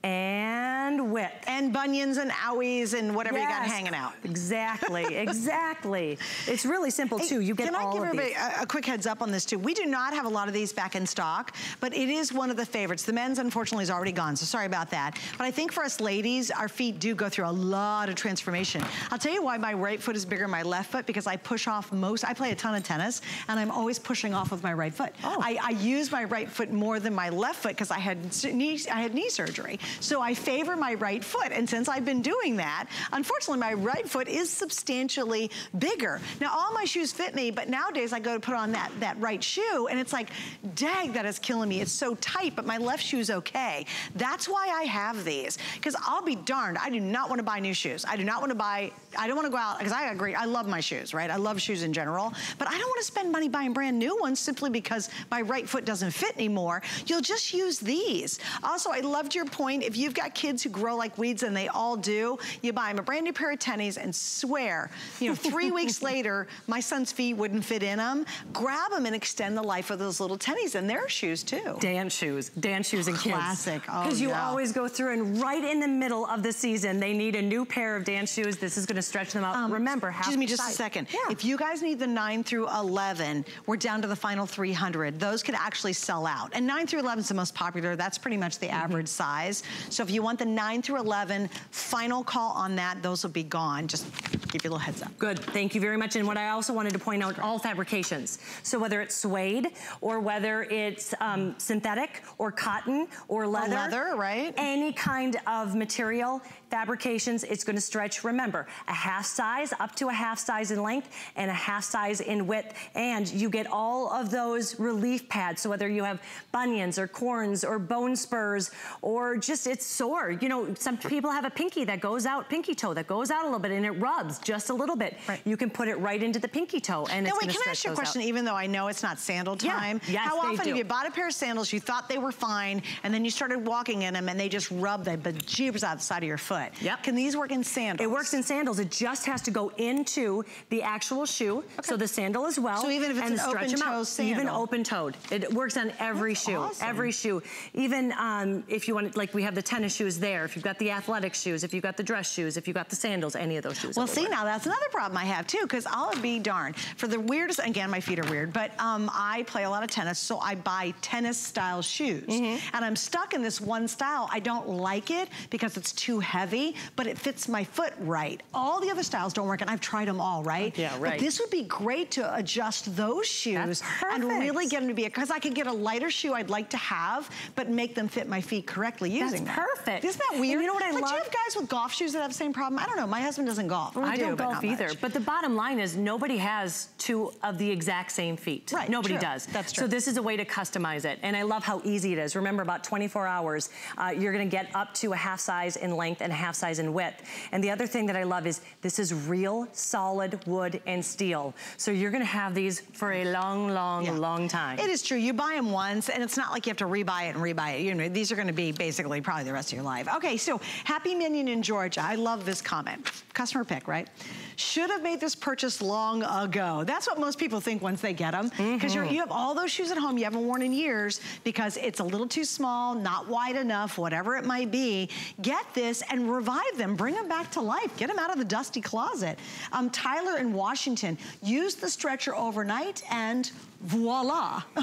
[SPEAKER 6] and width.
[SPEAKER 1] And bunions and owies and whatever you got hanging out.
[SPEAKER 6] Exactly, exactly. It's really simple too. You get all of these.
[SPEAKER 1] Can I give everybody a, a quick heads up on this too? We do not have a lot of these back in stock, but it is one of the favorites. The men's unfortunately is already gone, so sorry about that. But I think for us ladies, our feet do go through a lot of transformation. I'll tell you why my right foot is bigger than my left foot because I push off most, I play a ton of tennis and I'm always pushing off with my right foot.
[SPEAKER 6] Oh.
[SPEAKER 1] I, I use my right foot more than my left foot because I had knee, I had knee surgery. So I favor my right foot. And since I've been doing that, unfortunately my right foot is substantially bigger. Now all my shoes fit me, but nowadays I go to put on that, that right shoe and it's like, dang, that is killing me. It's so tight, but my left shoe's okay. That's why I have these. Because I'll be darned, I do not want to buy new shoes. I do not want to buy, I don't want to go out, because I agree. I love my shoes, right? I love shoes in general, but I don't want to spend money buying brand new ones simply because my right foot doesn't fit anymore. You'll just use these. Also, I loved your point. If you've got kids who grow like weeds, and they all do, you buy them a brand new pair of tennies and swear, you know, three weeks later, my son's feet wouldn't fit in them. Grab them and extend the life of those little tennies and their shoes too.
[SPEAKER 6] Dance shoes, dance shoes and kids.
[SPEAKER 1] Classic. Oh,
[SPEAKER 6] Because you
[SPEAKER 1] yeah.
[SPEAKER 6] always go through and right in the middle of the season, they need a new pair of dance shoes. This is gonna stretch them out. Remember, half
[SPEAKER 1] Um, Excuse me just a second.
[SPEAKER 6] Yeah.
[SPEAKER 1] If you guys need the 9 through 11, we're down to the final 300. Those could actually sell out. And 9 through 11 is the most popular. That's pretty much the
[SPEAKER 6] Mm-hmm.
[SPEAKER 1] average size. So if you want the 9 through 11, final call on that. Those will be gone. Just give you a little heads up.
[SPEAKER 6] Good, thank you very much. And what I also wanted to point out, all fabrications. So whether it's suede or whether it's um, synthetic or cotton or leather.
[SPEAKER 1] leather, right?
[SPEAKER 6] Any kind of material, fabrications. It's gonna stretch, remember, a half size up to a half size in length and a half size in width. And you get all of those relief pads. So whether you have bunions or corns or bone spurs or just it's sore. You know, some people have a pinky that goes out, pinky toe that goes out a little bit and it rubs just a little bit.
[SPEAKER 1] Right.
[SPEAKER 6] You can put it right into the pinky toe and
[SPEAKER 1] now
[SPEAKER 6] it's
[SPEAKER 1] wait, can I ask you a question,
[SPEAKER 6] out.
[SPEAKER 1] even though I know it's not sandal
[SPEAKER 6] Yeah.
[SPEAKER 1] time?
[SPEAKER 6] Yes,
[SPEAKER 1] How often
[SPEAKER 6] do.
[SPEAKER 1] have you bought a pair of sandals, you thought they were fine, and then you started walking in them and they just rubbed the bejeebers out the side of your foot?
[SPEAKER 6] Yep.
[SPEAKER 1] Can these work in sandals?
[SPEAKER 6] It works in sandals. It just has to go into the actual shoe. So the sandal as well.
[SPEAKER 1] So even if it's
[SPEAKER 6] and
[SPEAKER 1] an open-toe
[SPEAKER 6] out.
[SPEAKER 1] sandal?
[SPEAKER 6] Even open-toed. It works on every
[SPEAKER 1] That's
[SPEAKER 6] shoe.
[SPEAKER 1] awesome.
[SPEAKER 6] Every shoe. Even um, if you want, like we have the tennis shoes there. If you've got the athletic shoes, if you've got the dress shoes, if you've got the sandals, any of those shoes.
[SPEAKER 1] Well, see,
[SPEAKER 6] work.
[SPEAKER 1] now that's another problem I have too, because I'll be darned. For the weirdest, again, my feet are weird, but um, I play a lot of tennis, so I buy tennis style shoes.
[SPEAKER 6] Mm-hmm.
[SPEAKER 1] And I'm stuck in this one style. I don't like it because it's too heavy, but it fits my foot right. All the other styles don't work, and I've tried them all, right?
[SPEAKER 6] Yeah,
[SPEAKER 1] But
[SPEAKER 6] right.
[SPEAKER 1] this would be great to adjust those shoes and really get them to be, because I could get a lighter shoe I'd like to have, but make them fit my feet correctly
[SPEAKER 6] That's
[SPEAKER 1] using that.
[SPEAKER 6] perfect.
[SPEAKER 1] Isn't that
[SPEAKER 6] And
[SPEAKER 1] weird?
[SPEAKER 6] you know what I
[SPEAKER 1] like, Do you have guys with golf shoes that have the same problem? I don't know. My husband doesn't golf. We
[SPEAKER 6] I
[SPEAKER 1] do,
[SPEAKER 6] don't golf
[SPEAKER 1] not
[SPEAKER 6] either.
[SPEAKER 1] much.
[SPEAKER 6] But the bottom line is nobody has two of the exact same feet.
[SPEAKER 1] Right,
[SPEAKER 6] Nobody
[SPEAKER 1] true.
[SPEAKER 6] does.
[SPEAKER 1] That's true.
[SPEAKER 6] So this is a way to customize it. And I love how easy it is. Remember, about 24 hours, uh, you're gonna get up to a half size in length and half size in width. And the other thing that I love is this is real solid wood and steel. So you're gonna have these for a long, long,
[SPEAKER 1] Yeah.
[SPEAKER 6] long time.
[SPEAKER 1] It is true. You buy them once, and it's not like you have to rebuy it and rebuy it. You know, these are going to be basically probably the rest of your life. Okay, so Happy Minion in Georgia. I love this comment. Customer pick, right? Should have made this purchase long ago. That's what most people think once they get them, because
[SPEAKER 6] Mm-hmm.
[SPEAKER 1] you have all those shoes at home you haven't worn in years because it's a little too small, not wide enough, whatever it might be. Get this and revive them. Bring them back to life. Get them out of the dusty closet. Um, Tyler in Washington used the stretcher overnight and voila.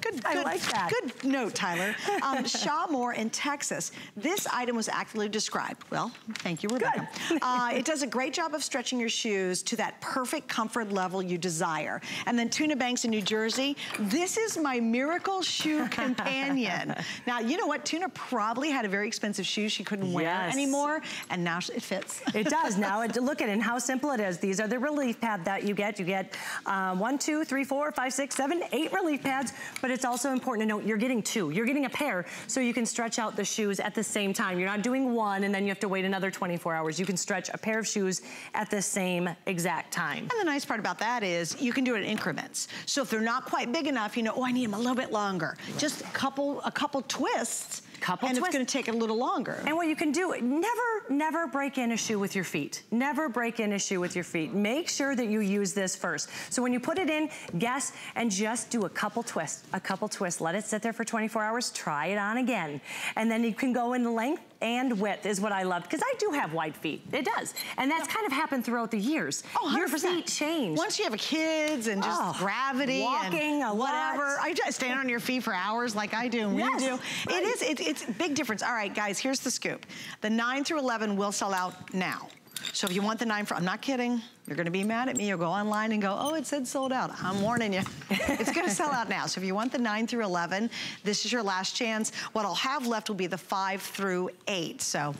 [SPEAKER 1] good,
[SPEAKER 6] I like that.
[SPEAKER 1] Good note, Tyler. Um, Shaw Moore in Texas. This item was accurately described. Well, thank you, Rebekah. Uh, it does a great job of stretching your shoes to that perfect comfort level you desire. And then Tuna Banks in New Jersey. This is my miracle shoe companion. now, you know what? Tuna probably had a very expensive shoe she couldn't wear anymore, and now it fits.
[SPEAKER 6] It does now. It, look at it and how simple it is. These are the relief pad that you get. You get um, one, two, three, four, five, six, seven, eight relief pads. But it's also important to note you're getting two. You're getting a pair, so you can stretch out the shoes at the same time. You're not doing one and then you have to wait another 24 hours. You can stretch a pair of shoes at the same exact time.
[SPEAKER 1] And the nice part about that is you can do it in increments. So if they're not quite big enough, you know, oh, I need them a little bit longer. Just a couple, a couple twists,
[SPEAKER 6] Couple
[SPEAKER 1] and
[SPEAKER 6] twists.
[SPEAKER 1] it's going to take a little longer.
[SPEAKER 6] And what you can do, never, never break in a shoe with your feet. Never break in a shoe with your feet. Make sure that you use this first. So when you put it in, guess and just do a couple twists, a couple twists. Let it sit there for 24 hours, try it on again. And then you can go in length and width is what I love because I do have wide feet. It does. And that's kind of happened throughout the years.
[SPEAKER 1] Oh, 100%.
[SPEAKER 6] Your feet change.
[SPEAKER 1] Once you have kids and just
[SPEAKER 6] Oh,
[SPEAKER 1] gravity
[SPEAKER 6] walking
[SPEAKER 1] and whatever. I just stand on your feet for hours like I do and we do.
[SPEAKER 6] right.
[SPEAKER 1] It is, it, it's a big difference. All right, guys, here's the scoop. The 9 through 11 will sell out now. So if you want the 9 for, I'm not kidding. You're gonna be mad at me. You'll go online and go, oh, it said sold out. I'm warning you. it's gonna sell out now. So if you want the 9 through 11, this is your last chance. What I'll have left will be the 5 through 8. So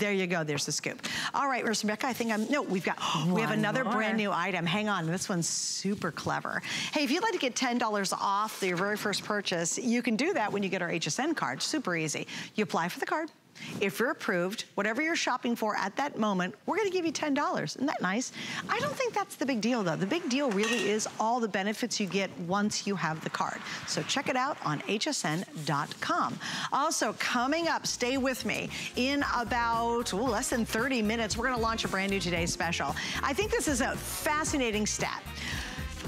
[SPEAKER 1] there you go, there's the scoop. All right, Rebekah, I think I'm, no, we've got, oh, we have another
[SPEAKER 6] more.
[SPEAKER 1] brand new item. Hang on, this one's super clever. Hey, if you'd like to get $10 off your very first purchase, you can do that when you get our HSN card, super easy. You apply for the card. If you're approved, whatever you're shopping for at that moment, we're gonna give you $10. Isn't that nice? I don't think that's the big deal though. The big deal really is all the benefits you get once you have the card. So check it out on hsn.com. Also, coming up, stay with me. In about ooh, less than 30 minutes, we're gonna launch a brand new Today Special. I think this is a fascinating stat.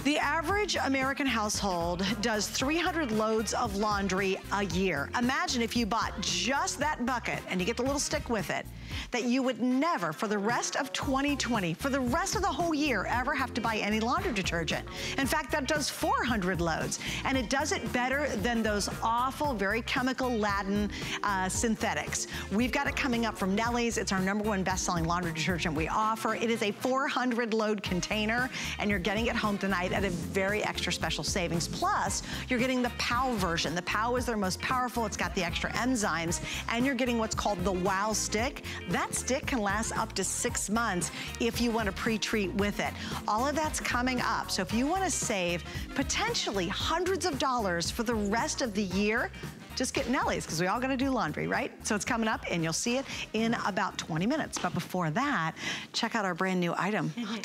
[SPEAKER 1] The average American household does 300 loads of laundry a year. Imagine if you bought just that bucket and you get the little stick with it, that you would never, for the rest of 2020, for the rest of the whole year, ever have to buy any laundry detergent. In fact, that does 400 loads, and it does it better than those awful, very chemical laden uh, synthetics. We've got it coming up from Nellie's. It's our number one best-selling laundry detergent we offer. It is a 400 load container, and you're getting it home tonight at a very extra special savings. Plus, you're getting the POW version. The POW is their most powerful. It's got the extra enzymes, and you're getting what's called the WOW stick. That stick can last up to six months if you want to pre-treat with it. All of that's coming up. So if you want to save potentially hundreds of dollars for the rest of the year, just get Nellie's because we all gotta do laundry, right? So it's coming up and you'll see it in about 20 minutes. But before that, check out our brand new item.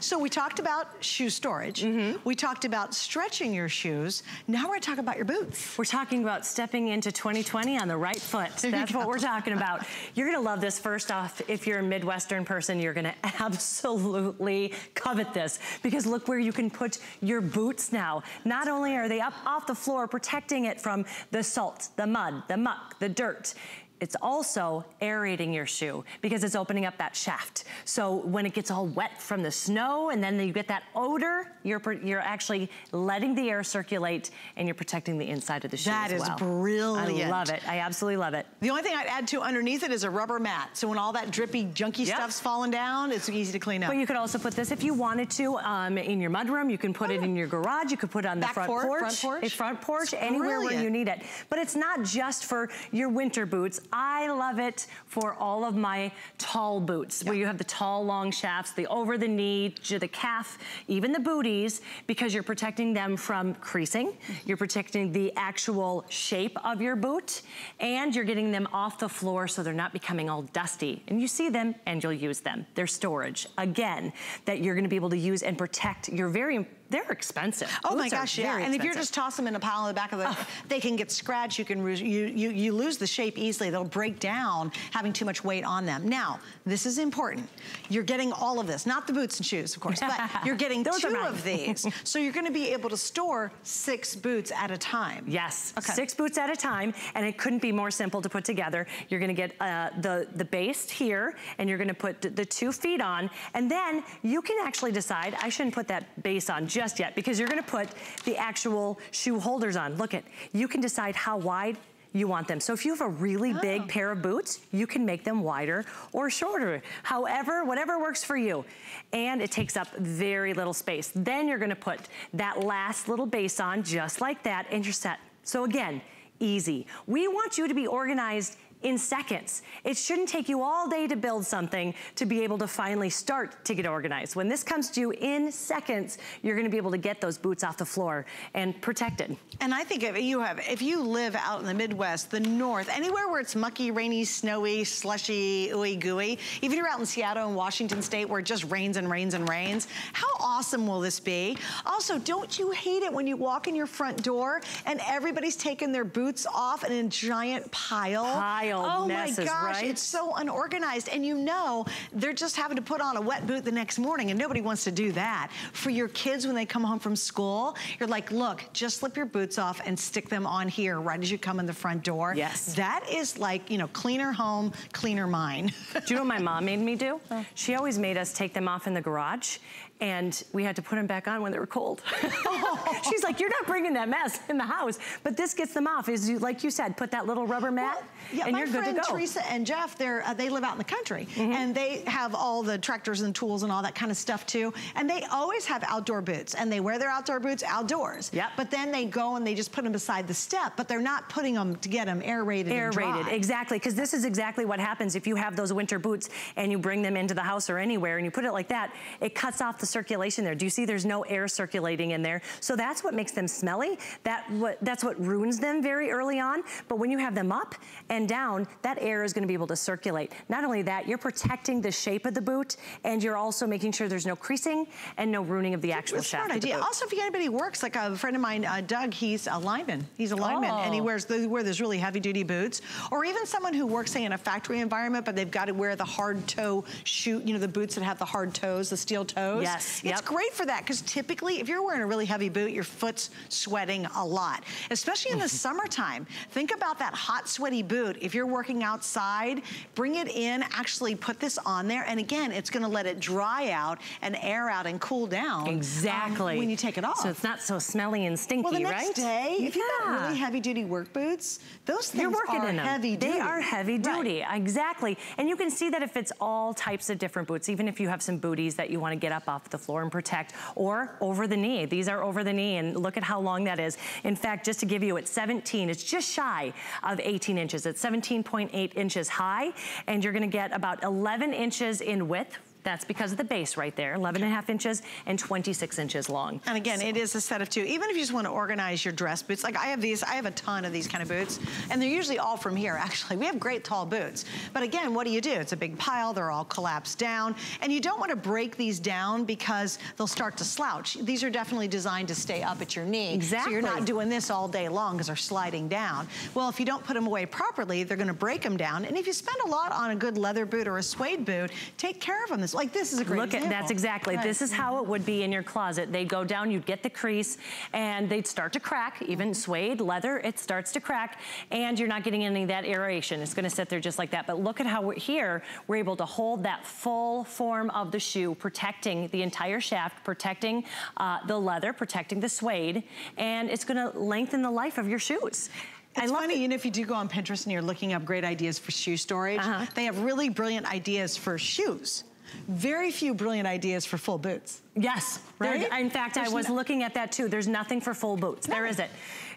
[SPEAKER 1] so we talked about shoe storage. Mm -hmm. We talked about stretching your shoes. Now we're gonna talk about your boots.
[SPEAKER 6] We're talking about stepping into 2020 on the right foot. That's what we're talking about. You're gonna love this. First off, if you're a Midwestern person, you're gonna absolutely covet this because look where you can put your boots now. Not only are they up off the floor, protecting it from the salt, the mud, the muck, the dirt. It's also aerating your shoe because it's opening up that shaft. So when it gets all wet from the snow and then you get that odor, you're, you're actually letting the air circulate and you're protecting the inside of the shoe
[SPEAKER 1] That is
[SPEAKER 6] well.
[SPEAKER 1] brilliant.
[SPEAKER 6] I love it. I absolutely love it.
[SPEAKER 1] The only thing I'd add to underneath it is a rubber mat. So when all that drippy, junky yep. stuff's falling down, it's easy to clean up.
[SPEAKER 6] But you could also put this if you wanted to um, in your mudroom. You can put oh, it in your garage. You could put it on the front
[SPEAKER 1] porch,
[SPEAKER 6] porch,
[SPEAKER 1] front porch,
[SPEAKER 6] a front porch, anywhere where you need it. But it's not just for your winter boots. I love it for all of my tall boots, yep. where you have the tall, long shafts, the over the knee, the calf, even the booties, because you're protecting them from creasing. You're protecting the actual shape of your boot, and you're getting them off the floor so they're not becoming all dusty. And you see them, and you'll use them. They're storage, again, that you're gonna be able to use and protect your very they're expensive.
[SPEAKER 1] Oh Boots my gosh, yeah. And if you're just tossing them in a pile in the back of the, oh. they can get scratched. You can you, you you lose the shape easily. They'll break down having too much weight on them. Now, this is important. You're getting all of this, not the boots and shoes, of course, but you're getting two of these. so you're going to be able to store six boots at a time.
[SPEAKER 6] Yes, okay. six boots at a time, and it couldn't be more simple to put together. You're going to get uh, the the base here, and you're going to put the two feet on, and then you can actually decide. I shouldn't put that base on just just yet because you're gonna put the actual shoe holders on. Look at, you can decide how wide you want them. So if you have a really oh. big pair of boots, you can make them wider or shorter. However, whatever works for you. And it takes up very little space. Then you're gonna put that last little base on just like that and you're set. So again, easy. We want you to be organized in seconds. It shouldn't take you all day to build something to be able to finally start to get organized. When this comes to you in seconds, you're gonna be able to get those boots off the floor and protected.
[SPEAKER 1] And I think if you have, if you live out in the Midwest, the North, anywhere where it's mucky, rainy, snowy, slushy, ooey gooey, even you're out in Seattle and Washington State where it just rains and rains and rains, how awesome will this be? Also, don't you hate it when you walk in your front door and everybody's taking their boots off in a giant pile?
[SPEAKER 6] Pile oh
[SPEAKER 1] messes, my gosh,
[SPEAKER 6] right?
[SPEAKER 1] it's so unorganized. And you know, they're just having to put on a wet boot the next morning and nobody wants to do that. For your kids when they come home from school, you're like, look, just slip your boots off and stick them on here right as you come in the front door.
[SPEAKER 6] Yes.
[SPEAKER 1] That is like, you know, cleaner home, cleaner mind.
[SPEAKER 6] do you know what my mom made me do? Oh. She always made us take them off in the garage and we had to put them back on when they were cold. She's like, you're not bringing that mess in the house, but this gets them off. Is you, like you said, put that little rubber mat, well,
[SPEAKER 1] yeah,
[SPEAKER 6] and you're good to go.
[SPEAKER 1] Teresa and Jeff, they're, uh, they live out in the country, mm -hmm. and they have all the tractors and tools and all that kind of stuff too, and they always have outdoor boots, and they wear their outdoor boots outdoors.
[SPEAKER 6] Yep.
[SPEAKER 1] But then they go and they just put them beside the step, but they're not putting them to get them aerated
[SPEAKER 6] Aerated, exactly, because this is exactly what happens if you have those winter boots and you bring them into the house or anywhere and you put it like that, it cuts off the circulation there. Do you see there's no air circulating in there? So that's what makes them smelly. That what That's what ruins them very early on. But when you have them up and down, that air is gonna be able to circulate. Not only that, you're protecting the shape of the boot and you're also making sure there's no creasing and no ruining of the actual
[SPEAKER 1] it's
[SPEAKER 6] shaft
[SPEAKER 1] smart idea. Also, if anybody works, like a friend of mine, uh, Doug, he's a lineman. He's a lineman oh. and he oh. wears the, wear those really heavy duty boots. Or even someone who works, say, in a factory environment, but they've got to wear the hard toe shoe, you know, the boots that have the hard toes, the steel toes.
[SPEAKER 6] Yes,
[SPEAKER 1] It's yep. great for that because typically if you're wearing a really heavy boot, your foot's sweating a lot, especially in the summertime. Think about that hot, sweaty boot. If you're working outside, bring it in, actually put this on there. And again, it's gonna let it dry out and air out and cool down.
[SPEAKER 6] Um, exactly.
[SPEAKER 1] Um, when you take it off.
[SPEAKER 6] So it's not so smelly and stinky, right?
[SPEAKER 1] well, the
[SPEAKER 6] next
[SPEAKER 1] right? day, if you've got really heavy duty work boots, those things
[SPEAKER 6] you're working
[SPEAKER 1] are
[SPEAKER 6] in them.
[SPEAKER 1] heavy duty.
[SPEAKER 6] They are heavy duty, right. exactly. And you can see that if it's all types of different boots, even if you have some booties that you wanna get up off off the floor and protect, or over the knee. These are over the knee, and look at how long that is. In fact, just to give you, it's 17, it's just shy of 18 inches. It's 17.8 inches high, and you're gonna get about 11 inches in width that's because of the base right there, 11 and a half inches and 26 inches long.
[SPEAKER 1] And again, so. it is a set of two. Even if you just want to organize your dress boots, like I have these, I have a ton of these kind of boots, and they're usually all from here, actually. We have great tall boots. But again, what do you do? It's a big pile, they're all collapsed down, and you don't want to break these down because they'll start to slouch. These are definitely designed to stay up at your knee.
[SPEAKER 6] Exactly.
[SPEAKER 1] So you're not doing this all day long because they're sliding down. Well, if you don't put them away properly, they're going to break them down. And if you spend a lot on a good leather boot or a suede boot, take care of them. Like this is a great
[SPEAKER 6] Look
[SPEAKER 1] example.
[SPEAKER 6] at, that's exactly, right. this is how it would be in your closet. They'd go down, you'd get the crease, and they'd start to crack, even suede, leather, it starts to crack, and you're not getting any of that aeration. It's gonna sit there just like that. But look at how we're here, we're able to hold that full form of the shoe, protecting the entire shaft, protecting uh, the leather, protecting the suede, and it's gonna lengthen the life of your shoes.
[SPEAKER 1] It's funny, it. you know, if you do go on Pinterest and you're looking up great ideas for shoe storage, uh -huh. they have really brilliant ideas for shoes. Very few brilliant ideas for full boots.
[SPEAKER 6] Yes. Right? in fact, There's I was no looking at that too. There's nothing for full boots. No. There isn't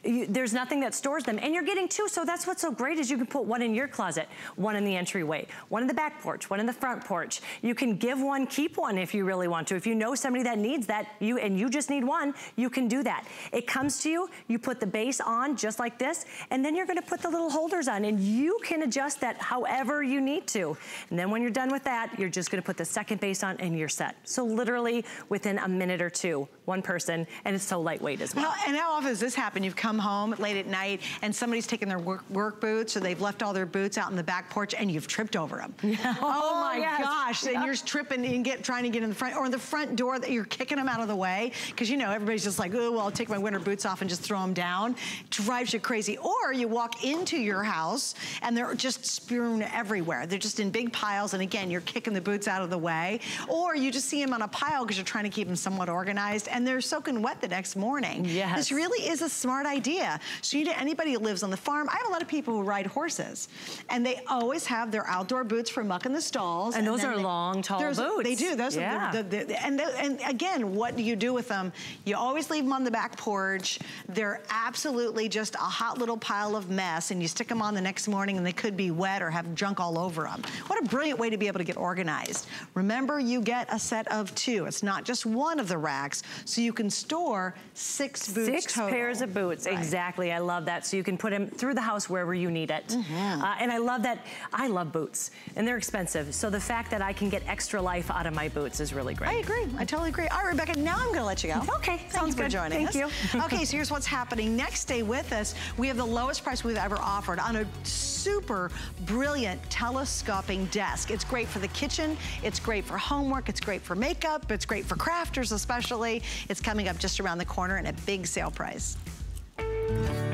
[SPEAKER 6] you, there's nothing that stores them. And you're getting two, so that's what's so great is you can put one in your closet, one in the entryway, one in the back porch, one in the front porch. You can give one, keep one if you really want to. If you know somebody that needs that, you and you just need one, you can do that. It comes to you, you put the base on just like this, and then you're gonna put the little holders on, and you can adjust that however you need to. And then when you're done with that, you're just gonna put the second base on and you're set. So literally within a minute or two, one person, and it's so lightweight as well.
[SPEAKER 1] well and how often does this happen? You've come home late at night and somebody's taken their work, work boots or they've left all their boots out in the back porch and you've tripped over them. oh, oh, my oh yes. gosh, and you're tripping and get trying to get in the front or the front door that you're kicking them out of the way because you know everybody's just like, oh, well, I'll take my winter boots off and just throw them down. Drives you crazy. Or you walk into your house and they're just strewn everywhere. They're just in big piles and again, you're kicking the boots out of the way. Or you just see them on a pile because you're trying to keep them somewhat organized and they're soaking wet the next morning.
[SPEAKER 6] Yes.
[SPEAKER 1] This really is a smart idea. So you know anybody who lives on the farm, I have a lot of people who ride horses and they always have their outdoor boots for mucking the stalls.
[SPEAKER 6] And, and those are they, long, tall boots.
[SPEAKER 1] They do. Those yeah. are the, the, the, and, and again, what do you do with them? You always leave them on the back porch. They're absolutely just a hot little pile of mess and you stick them on the next morning and they could be wet or have junk all over them. What a brilliant way to be able to get organized. Remember, you get a set of two. It's not just one of the racks, so you can store six boots
[SPEAKER 6] Six
[SPEAKER 1] total.
[SPEAKER 6] pairs of boots, right. exactly. I love that. So you can put them through the house wherever you need it. Mm -hmm. uh, and I love that, I love boots and they're expensive. So the fact that I can get extra life out of my boots is really great.
[SPEAKER 1] I agree, I totally agree. All right, Rebekah, now I'm gonna let you go.
[SPEAKER 6] Okay,
[SPEAKER 1] Thank
[SPEAKER 6] sounds good.
[SPEAKER 1] joining
[SPEAKER 6] Thank
[SPEAKER 1] us.
[SPEAKER 6] you.
[SPEAKER 1] okay, so here's what's happening. Next, stay with us. We have the lowest price we've ever offered on a super brilliant telescoping desk. It's great for the kitchen, it's great for homework, it's great for makeup, it's great for crafters especially. It's coming up just around the corner and a big sale price.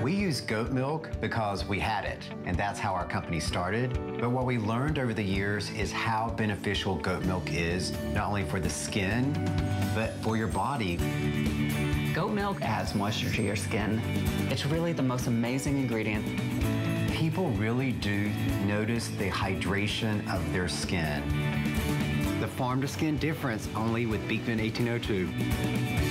[SPEAKER 7] We use goat milk because we had it, and that's how our company started. But what we learned over the years is how beneficial goat milk is, not only for the skin, but for your body.
[SPEAKER 8] Goat milk adds moisture to your skin. It's really the most amazing ingredient.
[SPEAKER 7] People really do notice the hydration of their skin. Farm to skin difference only with Beekman 1802.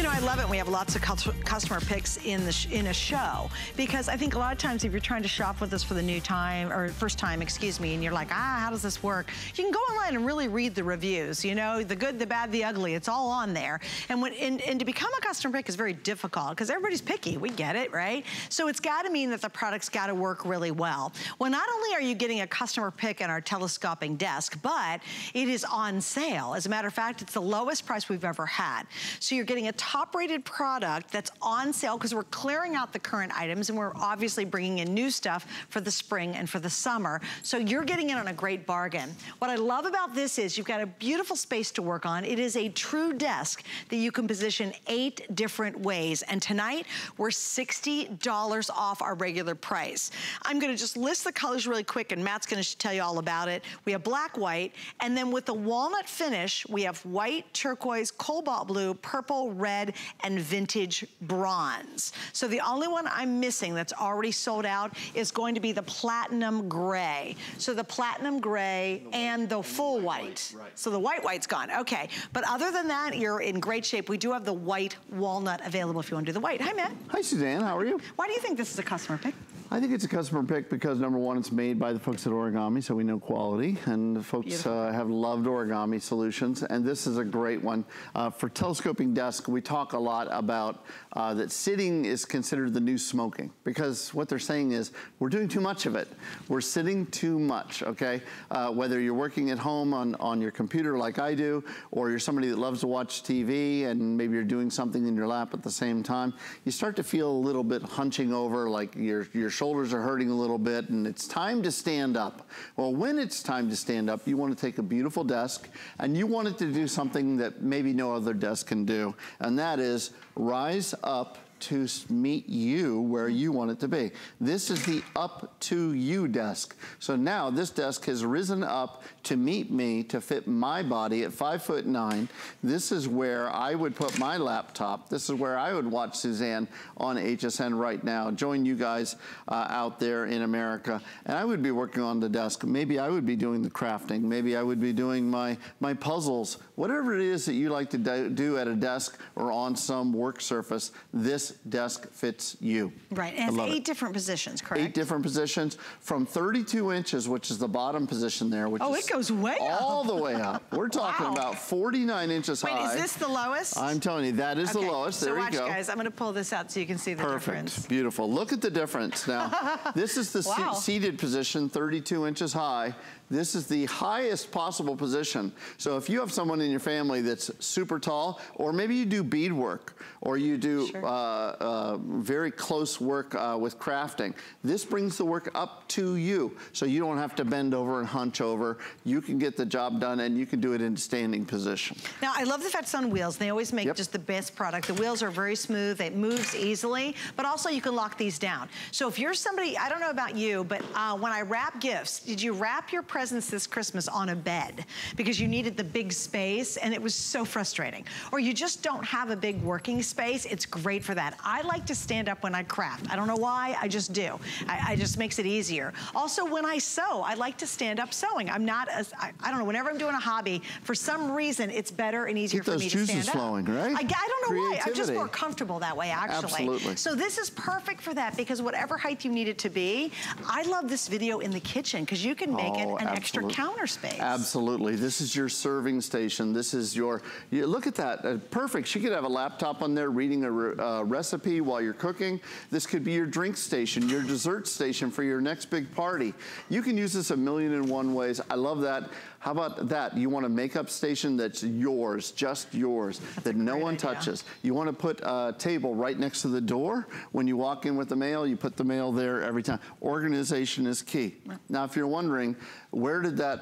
[SPEAKER 1] You know, I love it. We have lots of customer picks in the in a show because I think a lot of times if you're trying to shop with us for the new time or first time, excuse me, and you're like, ah, how does this work? You can go online and really read the reviews. You know, the good, the bad, the ugly. It's all on there. And when and, and to become a customer pick is very difficult because everybody's picky. We get it, right? So it's got to mean that the product's got to work really well. Well, not only are you getting a customer pick in our telescoping desk, but it is on sale. As a matter of fact, it's the lowest price we've ever had. So you're getting a top rated product that's on sale because we're clearing out the current items and we're obviously bringing in new stuff for the spring and for the summer. So you're getting in on a great bargain. What I love about this is you've got a beautiful space to work on. It is a true desk that you can position eight different ways. And tonight, we're $60 off our regular price. I'm gonna just list the colors really quick and Matt's gonna tell you all about it. We have black, white, and then with the walnut finish, we have white, turquoise, cobalt blue, purple, red, and vintage bronze. So the only one I'm missing that's already sold out is going to be the platinum gray. So the platinum gray the and the full the white. white. Right. So the white white's gone, okay. But other than that, you're in great shape. We do have the white walnut available if you want to do the white. Hi, Matt.
[SPEAKER 9] Hi, Suzanne, how are you?
[SPEAKER 1] Why do you think this is a customer pick?
[SPEAKER 9] I think it's a customer pick because number one, it's made by the folks at Origami, so we know quality, and the folks uh, have loved origami solutions, and this is a great one. Uh, for telescoping desk, we talk a lot about uh, that sitting is considered the new smoking because what they're saying is we're doing too much of it. We're sitting too much, okay? Uh, whether you're working at home on, on your computer like I do, or you're somebody that loves to watch TV and maybe you're doing something in your lap at the same time, you start to feel a little bit hunching over, like your, your shoulders are hurting a little bit and it's time to stand up. Well, when it's time to stand up, you want to take a beautiful desk and you want it to do something that maybe no other desk can do. And that is rise up to meet you where you want it to be. This is the up to you desk. So now this desk has risen up to meet me to fit my body at five foot nine. This is where I would put my laptop. This is where I would watch Suzanne on HSN right now, join you guys uh, out there in America. And I would be working on the desk. Maybe I would be doing the crafting. Maybe I would be doing my, my puzzles. Whatever it is that you like to do at a desk or on some work surface, this desk fits you.
[SPEAKER 1] Right, and it's eight it. different positions, correct?
[SPEAKER 9] Eight different positions from 32 inches, which is the bottom position there, which
[SPEAKER 1] oh,
[SPEAKER 9] is
[SPEAKER 1] it goes way
[SPEAKER 9] up. All the way up. We're talking wow. about 49 inches
[SPEAKER 1] Wait,
[SPEAKER 9] high.
[SPEAKER 1] Wait, is this the lowest?
[SPEAKER 9] I'm telling you, that is okay. the lowest. There
[SPEAKER 1] so
[SPEAKER 9] watch, go.
[SPEAKER 1] guys, I'm gonna pull this out so you can see the
[SPEAKER 9] Perfect.
[SPEAKER 1] difference.
[SPEAKER 9] Beautiful. Look at the difference. Now, this is the wow. seated position, 32 inches high. This is the highest possible position. So if you have someone in your family that's super tall, or maybe you do bead work, or you do sure. uh, uh, very close work uh, with crafting, this brings the work up to you. So you don't have to bend over and hunch over. You can get the job done and you can do it in standing position.
[SPEAKER 1] Now, I love the fact it's on wheels. They always make yep. just the best product. The wheels are very smooth. It moves easily, but also you can lock these down. So if you're somebody, I don't know about you, but uh, when I wrap gifts, did you wrap your presents this Christmas on a bed because you needed the big space and it was so frustrating. Or you just don't have a big working space, it's great for that. I like to stand up when I craft. I don't know why, I just do. I, I just makes it easier. Also, when I sew, I like to stand up sewing. I'm not, as, I, I, don't know, whenever I'm doing a hobby, for some reason, it's better and easier for me to stand
[SPEAKER 9] up. flowing, right? I,
[SPEAKER 1] I don't know why, I'm just more comfortable that way, actually.
[SPEAKER 9] Absolutely.
[SPEAKER 1] So this is perfect for that because whatever height you need it to be, I love this video in the kitchen because you can make
[SPEAKER 9] oh,
[SPEAKER 1] it an. Extra counter space.
[SPEAKER 9] Absolutely. This is your serving station. This is your, you, look at that. Uh, perfect. She could have a laptop on there reading a re, uh, recipe while you're cooking. This could be your drink station, your dessert station for your next big party. You can use this a million and one ways. I love that. How about that? You want a makeup station that's yours, just yours,
[SPEAKER 1] that's
[SPEAKER 9] that no
[SPEAKER 1] one
[SPEAKER 9] idea. touches. You want to put a table right next to the door. When you walk in with the mail, you put the mail there every time. Organization is key. Now, if you're wondering, where did that,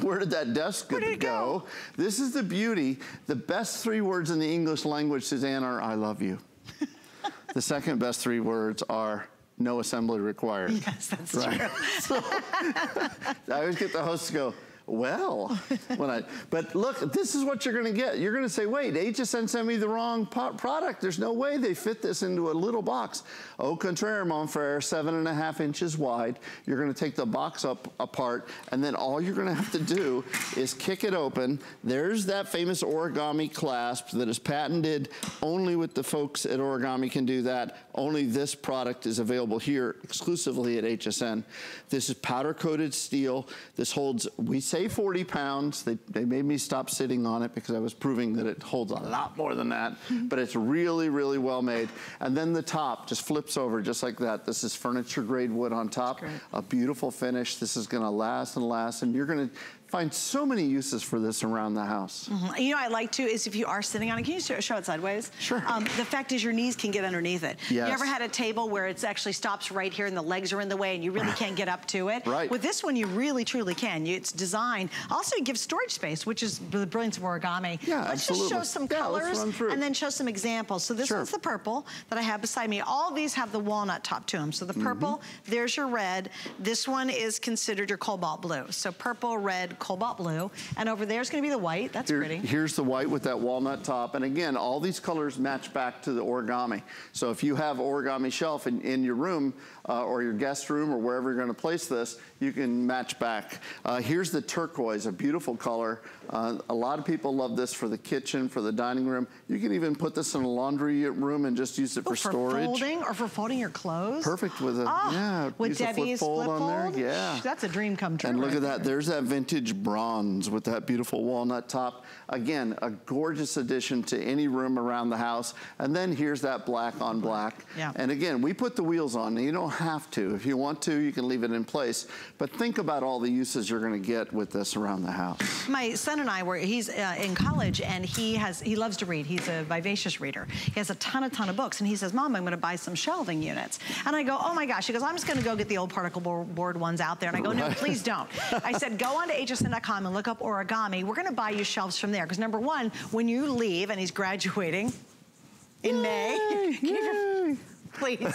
[SPEAKER 9] where did that desk
[SPEAKER 1] go? go?
[SPEAKER 9] This is the beauty. The best three words in the English language, Suzanne, are I love you. the second best three words are no assembly required.
[SPEAKER 1] Yes, that's right? true. so,
[SPEAKER 9] I always get the host to go, well, when I, but look, this is what you're gonna get. You're gonna say, wait, HSN sent me the wrong product. There's no way they fit this into a little box. Au contraire, mon frere, seven and a half inches wide. You're gonna take the box up apart, and then all you're gonna have to do is kick it open. There's that famous origami clasp that is patented only with the folks at Origami can do that. Only this product is available here exclusively at HSN. This is powder coated steel. This holds, we say 40 pounds. They, they made me stop sitting on it because I was proving that it holds a lot more than that. Mm-hmm. but it's really, really well made. And then the top just flips over just like that. This is furniture grade wood on top. A beautiful finish. This is gonna last and last. And you're gonna find so many uses for this around the house.
[SPEAKER 1] Mm -hmm. You know, I like to is if you are sitting on it, can you show it sideways?
[SPEAKER 9] Sure. Um,
[SPEAKER 1] the fact is your knees can get underneath it.
[SPEAKER 9] Yes.
[SPEAKER 1] You ever had a table where it actually stops right here and the legs are in the way and you really can't get up to it?
[SPEAKER 9] Right.
[SPEAKER 1] With this one, you really, truly can. You, it's designed. Also, it gives storage space, which is the brilliance of origami.
[SPEAKER 9] Yeah,
[SPEAKER 1] Let's
[SPEAKER 9] absolutely.
[SPEAKER 1] just show some
[SPEAKER 9] yeah,
[SPEAKER 1] colors and then show some examples. So this
[SPEAKER 9] sure.
[SPEAKER 1] one's the purple that I have beside me. All these have the walnut top to them. So the purple, mm -hmm. there's your red. This one is considered your cobalt blue. So purple, red, cobalt blue. And over there's gonna be the white. That's
[SPEAKER 9] Here,
[SPEAKER 1] pretty.
[SPEAKER 9] Here's the white with that walnut top. And again, all these colors match back to the origami. So if you have origami shelf in, in your room uh, or your guest room or wherever you're gonna place this, you can match back. Uh, here's the turquoise, a beautiful color. Uh, a lot of people love this for the kitchen, for the dining room. You can even put this in a laundry room and just use it for,
[SPEAKER 1] oh, for
[SPEAKER 9] storage.
[SPEAKER 1] folding or for folding your clothes.
[SPEAKER 9] Perfect with a,
[SPEAKER 1] oh,
[SPEAKER 9] yeah,
[SPEAKER 1] with Debbie's flip, fold
[SPEAKER 9] on there. Yeah.
[SPEAKER 1] That's a dream come true.
[SPEAKER 9] And look
[SPEAKER 1] right
[SPEAKER 9] at that,
[SPEAKER 1] there.
[SPEAKER 9] there's that vintage bronze with that beautiful walnut top. Again, a gorgeous addition to any room around the house. And then here's that black on black.
[SPEAKER 1] Yeah.
[SPEAKER 9] And again, we put the wheels on. You don't have to. If you want to, you can leave it in place. But think about all the uses you're gonna get with this around the house.
[SPEAKER 1] My son and I were, he's uh, in college and he has, he loves to read. He's a vivacious reader. He has a ton, a ton of books. And he says, Mom, I'm gonna buy some shelving units. And I go, oh my gosh. He goes, I'm just gonna go get the old particle board ones out there. And I go, no, please don't. I said, go on to hsn.com and look up origami. We're gonna buy you shelves from there. Because number one, when you leave and he's graduating in
[SPEAKER 9] Yay,
[SPEAKER 1] May, please,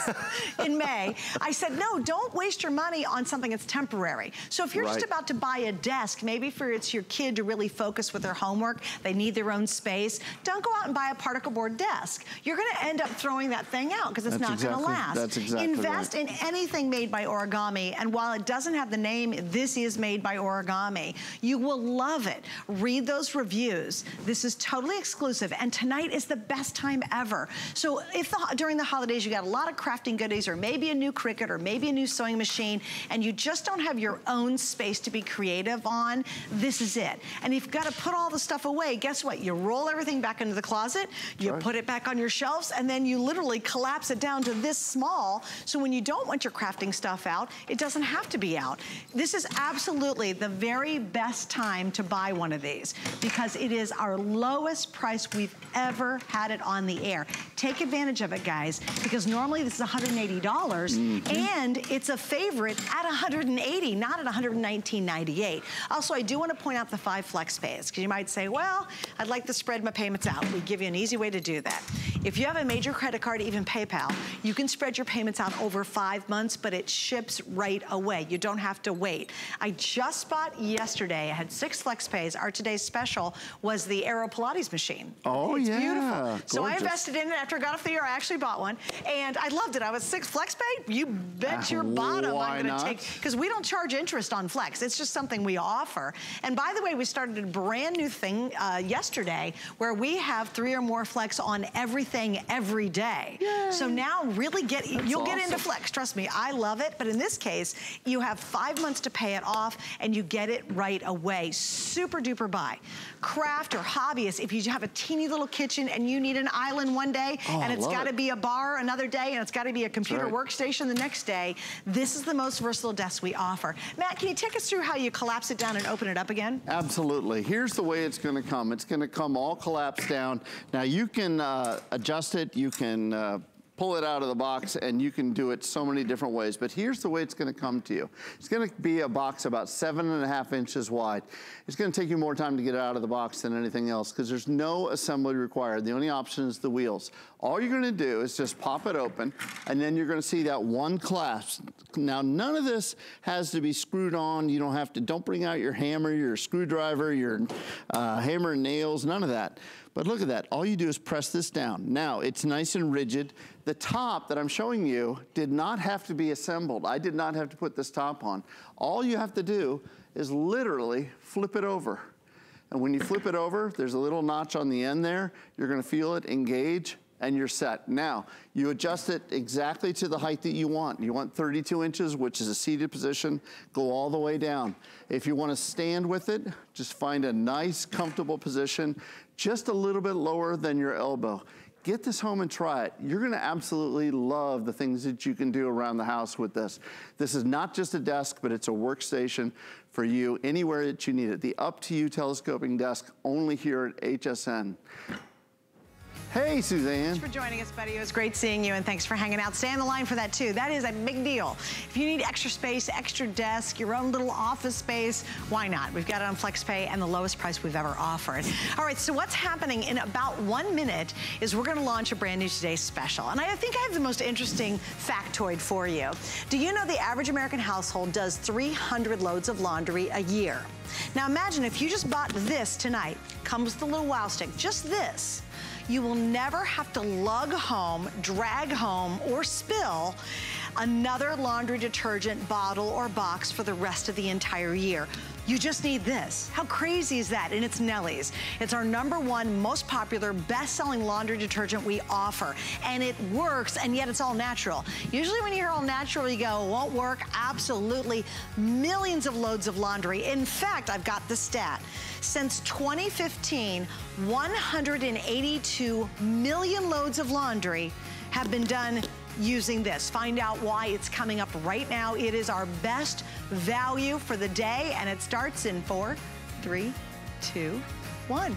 [SPEAKER 1] in May. I said, no, don't waste your money on something that's temporary. So if you're
[SPEAKER 9] right.
[SPEAKER 1] just about to buy a desk, maybe for it's your kid to really focus with their homework, they need their own space, don't go out and buy a particle board desk. You're gonna end up throwing that thing out because it's
[SPEAKER 9] that's
[SPEAKER 1] not
[SPEAKER 9] exactly,
[SPEAKER 1] gonna last.
[SPEAKER 9] That's exactly
[SPEAKER 1] Invest
[SPEAKER 9] right.
[SPEAKER 1] in anything made by origami, and while it doesn't have the name, this is made by origami, you will love it. Read those reviews. This is totally exclusive, and tonight is the best time ever. So if the, during the holidays you got a lot of crafting goodies or maybe a new Cricut or maybe a new sewing machine and you just don't have your own space to be creative on, this is it. And you've got to put all the stuff away. Guess what? You roll everything back into the closet, you right. put it back on your shelves, and then you literally collapse it down to this small. So when you don't want your crafting stuff out, it doesn't have to be out. This is absolutely the very best time to buy one of these because it is our lowest price we've ever had it on the air. Take advantage of it, guys, because normally this is $180 mm -hmm. and it's a favorite at 180, not at $119.98. also I do want to point out the five flex pays because you might say well I'd like to spread my payments out we give you an easy way to do that if you have a major credit card even PayPal you can spread your payments out over five months but it ships right away. You don't have to wait. I just bought yesterday I had six flex pays our today's special was the AeroPilates machine.
[SPEAKER 9] Oh
[SPEAKER 1] it's
[SPEAKER 9] yeah.
[SPEAKER 1] beautiful.
[SPEAKER 9] Gorgeous.
[SPEAKER 1] so I invested in it after I got off the air. I actually bought one and I loved it. I was six flex pay you bet
[SPEAKER 9] uh,
[SPEAKER 1] your bottom
[SPEAKER 9] why
[SPEAKER 1] I'm gonna
[SPEAKER 9] not?
[SPEAKER 1] take because we don't charge interest on flex. It's just something we offer. And by the way we started a brand new thing uh, yesterday where we have three or more flex on everything every day.
[SPEAKER 9] Yay.
[SPEAKER 1] so now really get
[SPEAKER 9] That's
[SPEAKER 1] you'll
[SPEAKER 9] awesome.
[SPEAKER 1] get into flex trust me I love it. But in this case you have five months to pay it off and you get it right away. Super duper buy. Craft or hobbyist if you have a teeny little kitchen and you need an island one day
[SPEAKER 9] oh,
[SPEAKER 1] and it's got to
[SPEAKER 9] it.
[SPEAKER 1] be a bar another day and it's got to be a computer
[SPEAKER 9] right.
[SPEAKER 1] workstation the next day this is the most versatile desk we offer. Matt can you take us through how you collapse it down and open it up again?
[SPEAKER 9] Absolutely. Here's the way it's going to come. It's going to come all collapsed down. Now you can uh, adjust it you can uh, pull it out of the box and you can do it so many different ways. But here's the way it's gonna come to you. It's gonna be a box about seven and a half inches wide. It's gonna take you more time to get it out of the box than anything else because there's no assembly required. The only option is the wheels. All you're gonna do is just pop it open and then you're gonna see that one clasp. Now, none of this has to be screwed on. You don't have to, don't bring out your hammer, your screwdriver, your uh, hammer and nails, none of that. But look at that, all you do is press this down. Now, it's nice and rigid. The top that I'm showing you did not have to be assembled. I did not have to put this top on. All you have to do is literally flip it over. And when you flip it over, there's a little notch on the end there. You're gonna feel it engage and you're set. Now, you adjust it exactly to the height that you want. You want 32 inches, which is a seated position, go all the way down. If you wanna stand with it, just find a nice, comfortable position, just a little bit lower than your elbow. get this home and try it. You're gonna absolutely love the things that you can do around the house with this. This is not just a desk, but it's a workstation for you anywhere that you need it. The Up to You telescoping desk only here at HSN. Hey, Suzanne.
[SPEAKER 1] Thanks for joining us, buddy. It was great seeing you, and thanks for hanging out. Stay on the line for that, too. That is a big deal. If you need extra space, extra desk, your own little office space, why not? We've got it on FlexPay and the lowest price we've ever offered. All right, so what's happening in about one minute is we're going to launch a brand new Today Special. And I think I have the most interesting factoid for you. Do you know the average American household does 300 loads of laundry a year? Now imagine if you just bought this tonight, comes with a little wow stick, just this you will never have to lug home, drag home, or spill another laundry detergent bottle or box for the rest of the entire year. You just need this. How crazy is that? And it's Nellie's. It's our number one most popular best-selling laundry detergent we offer. And it works, and yet it's all natural. Usually when you hear all natural, you go, won't work. Absolutely. Millions of loads of laundry. In fact, I've got the stat. Since 2015, 182 million loads of laundry have been done using this. Find out why it's coming up right now. It is our best value for the day, and it starts in four, three, two, one.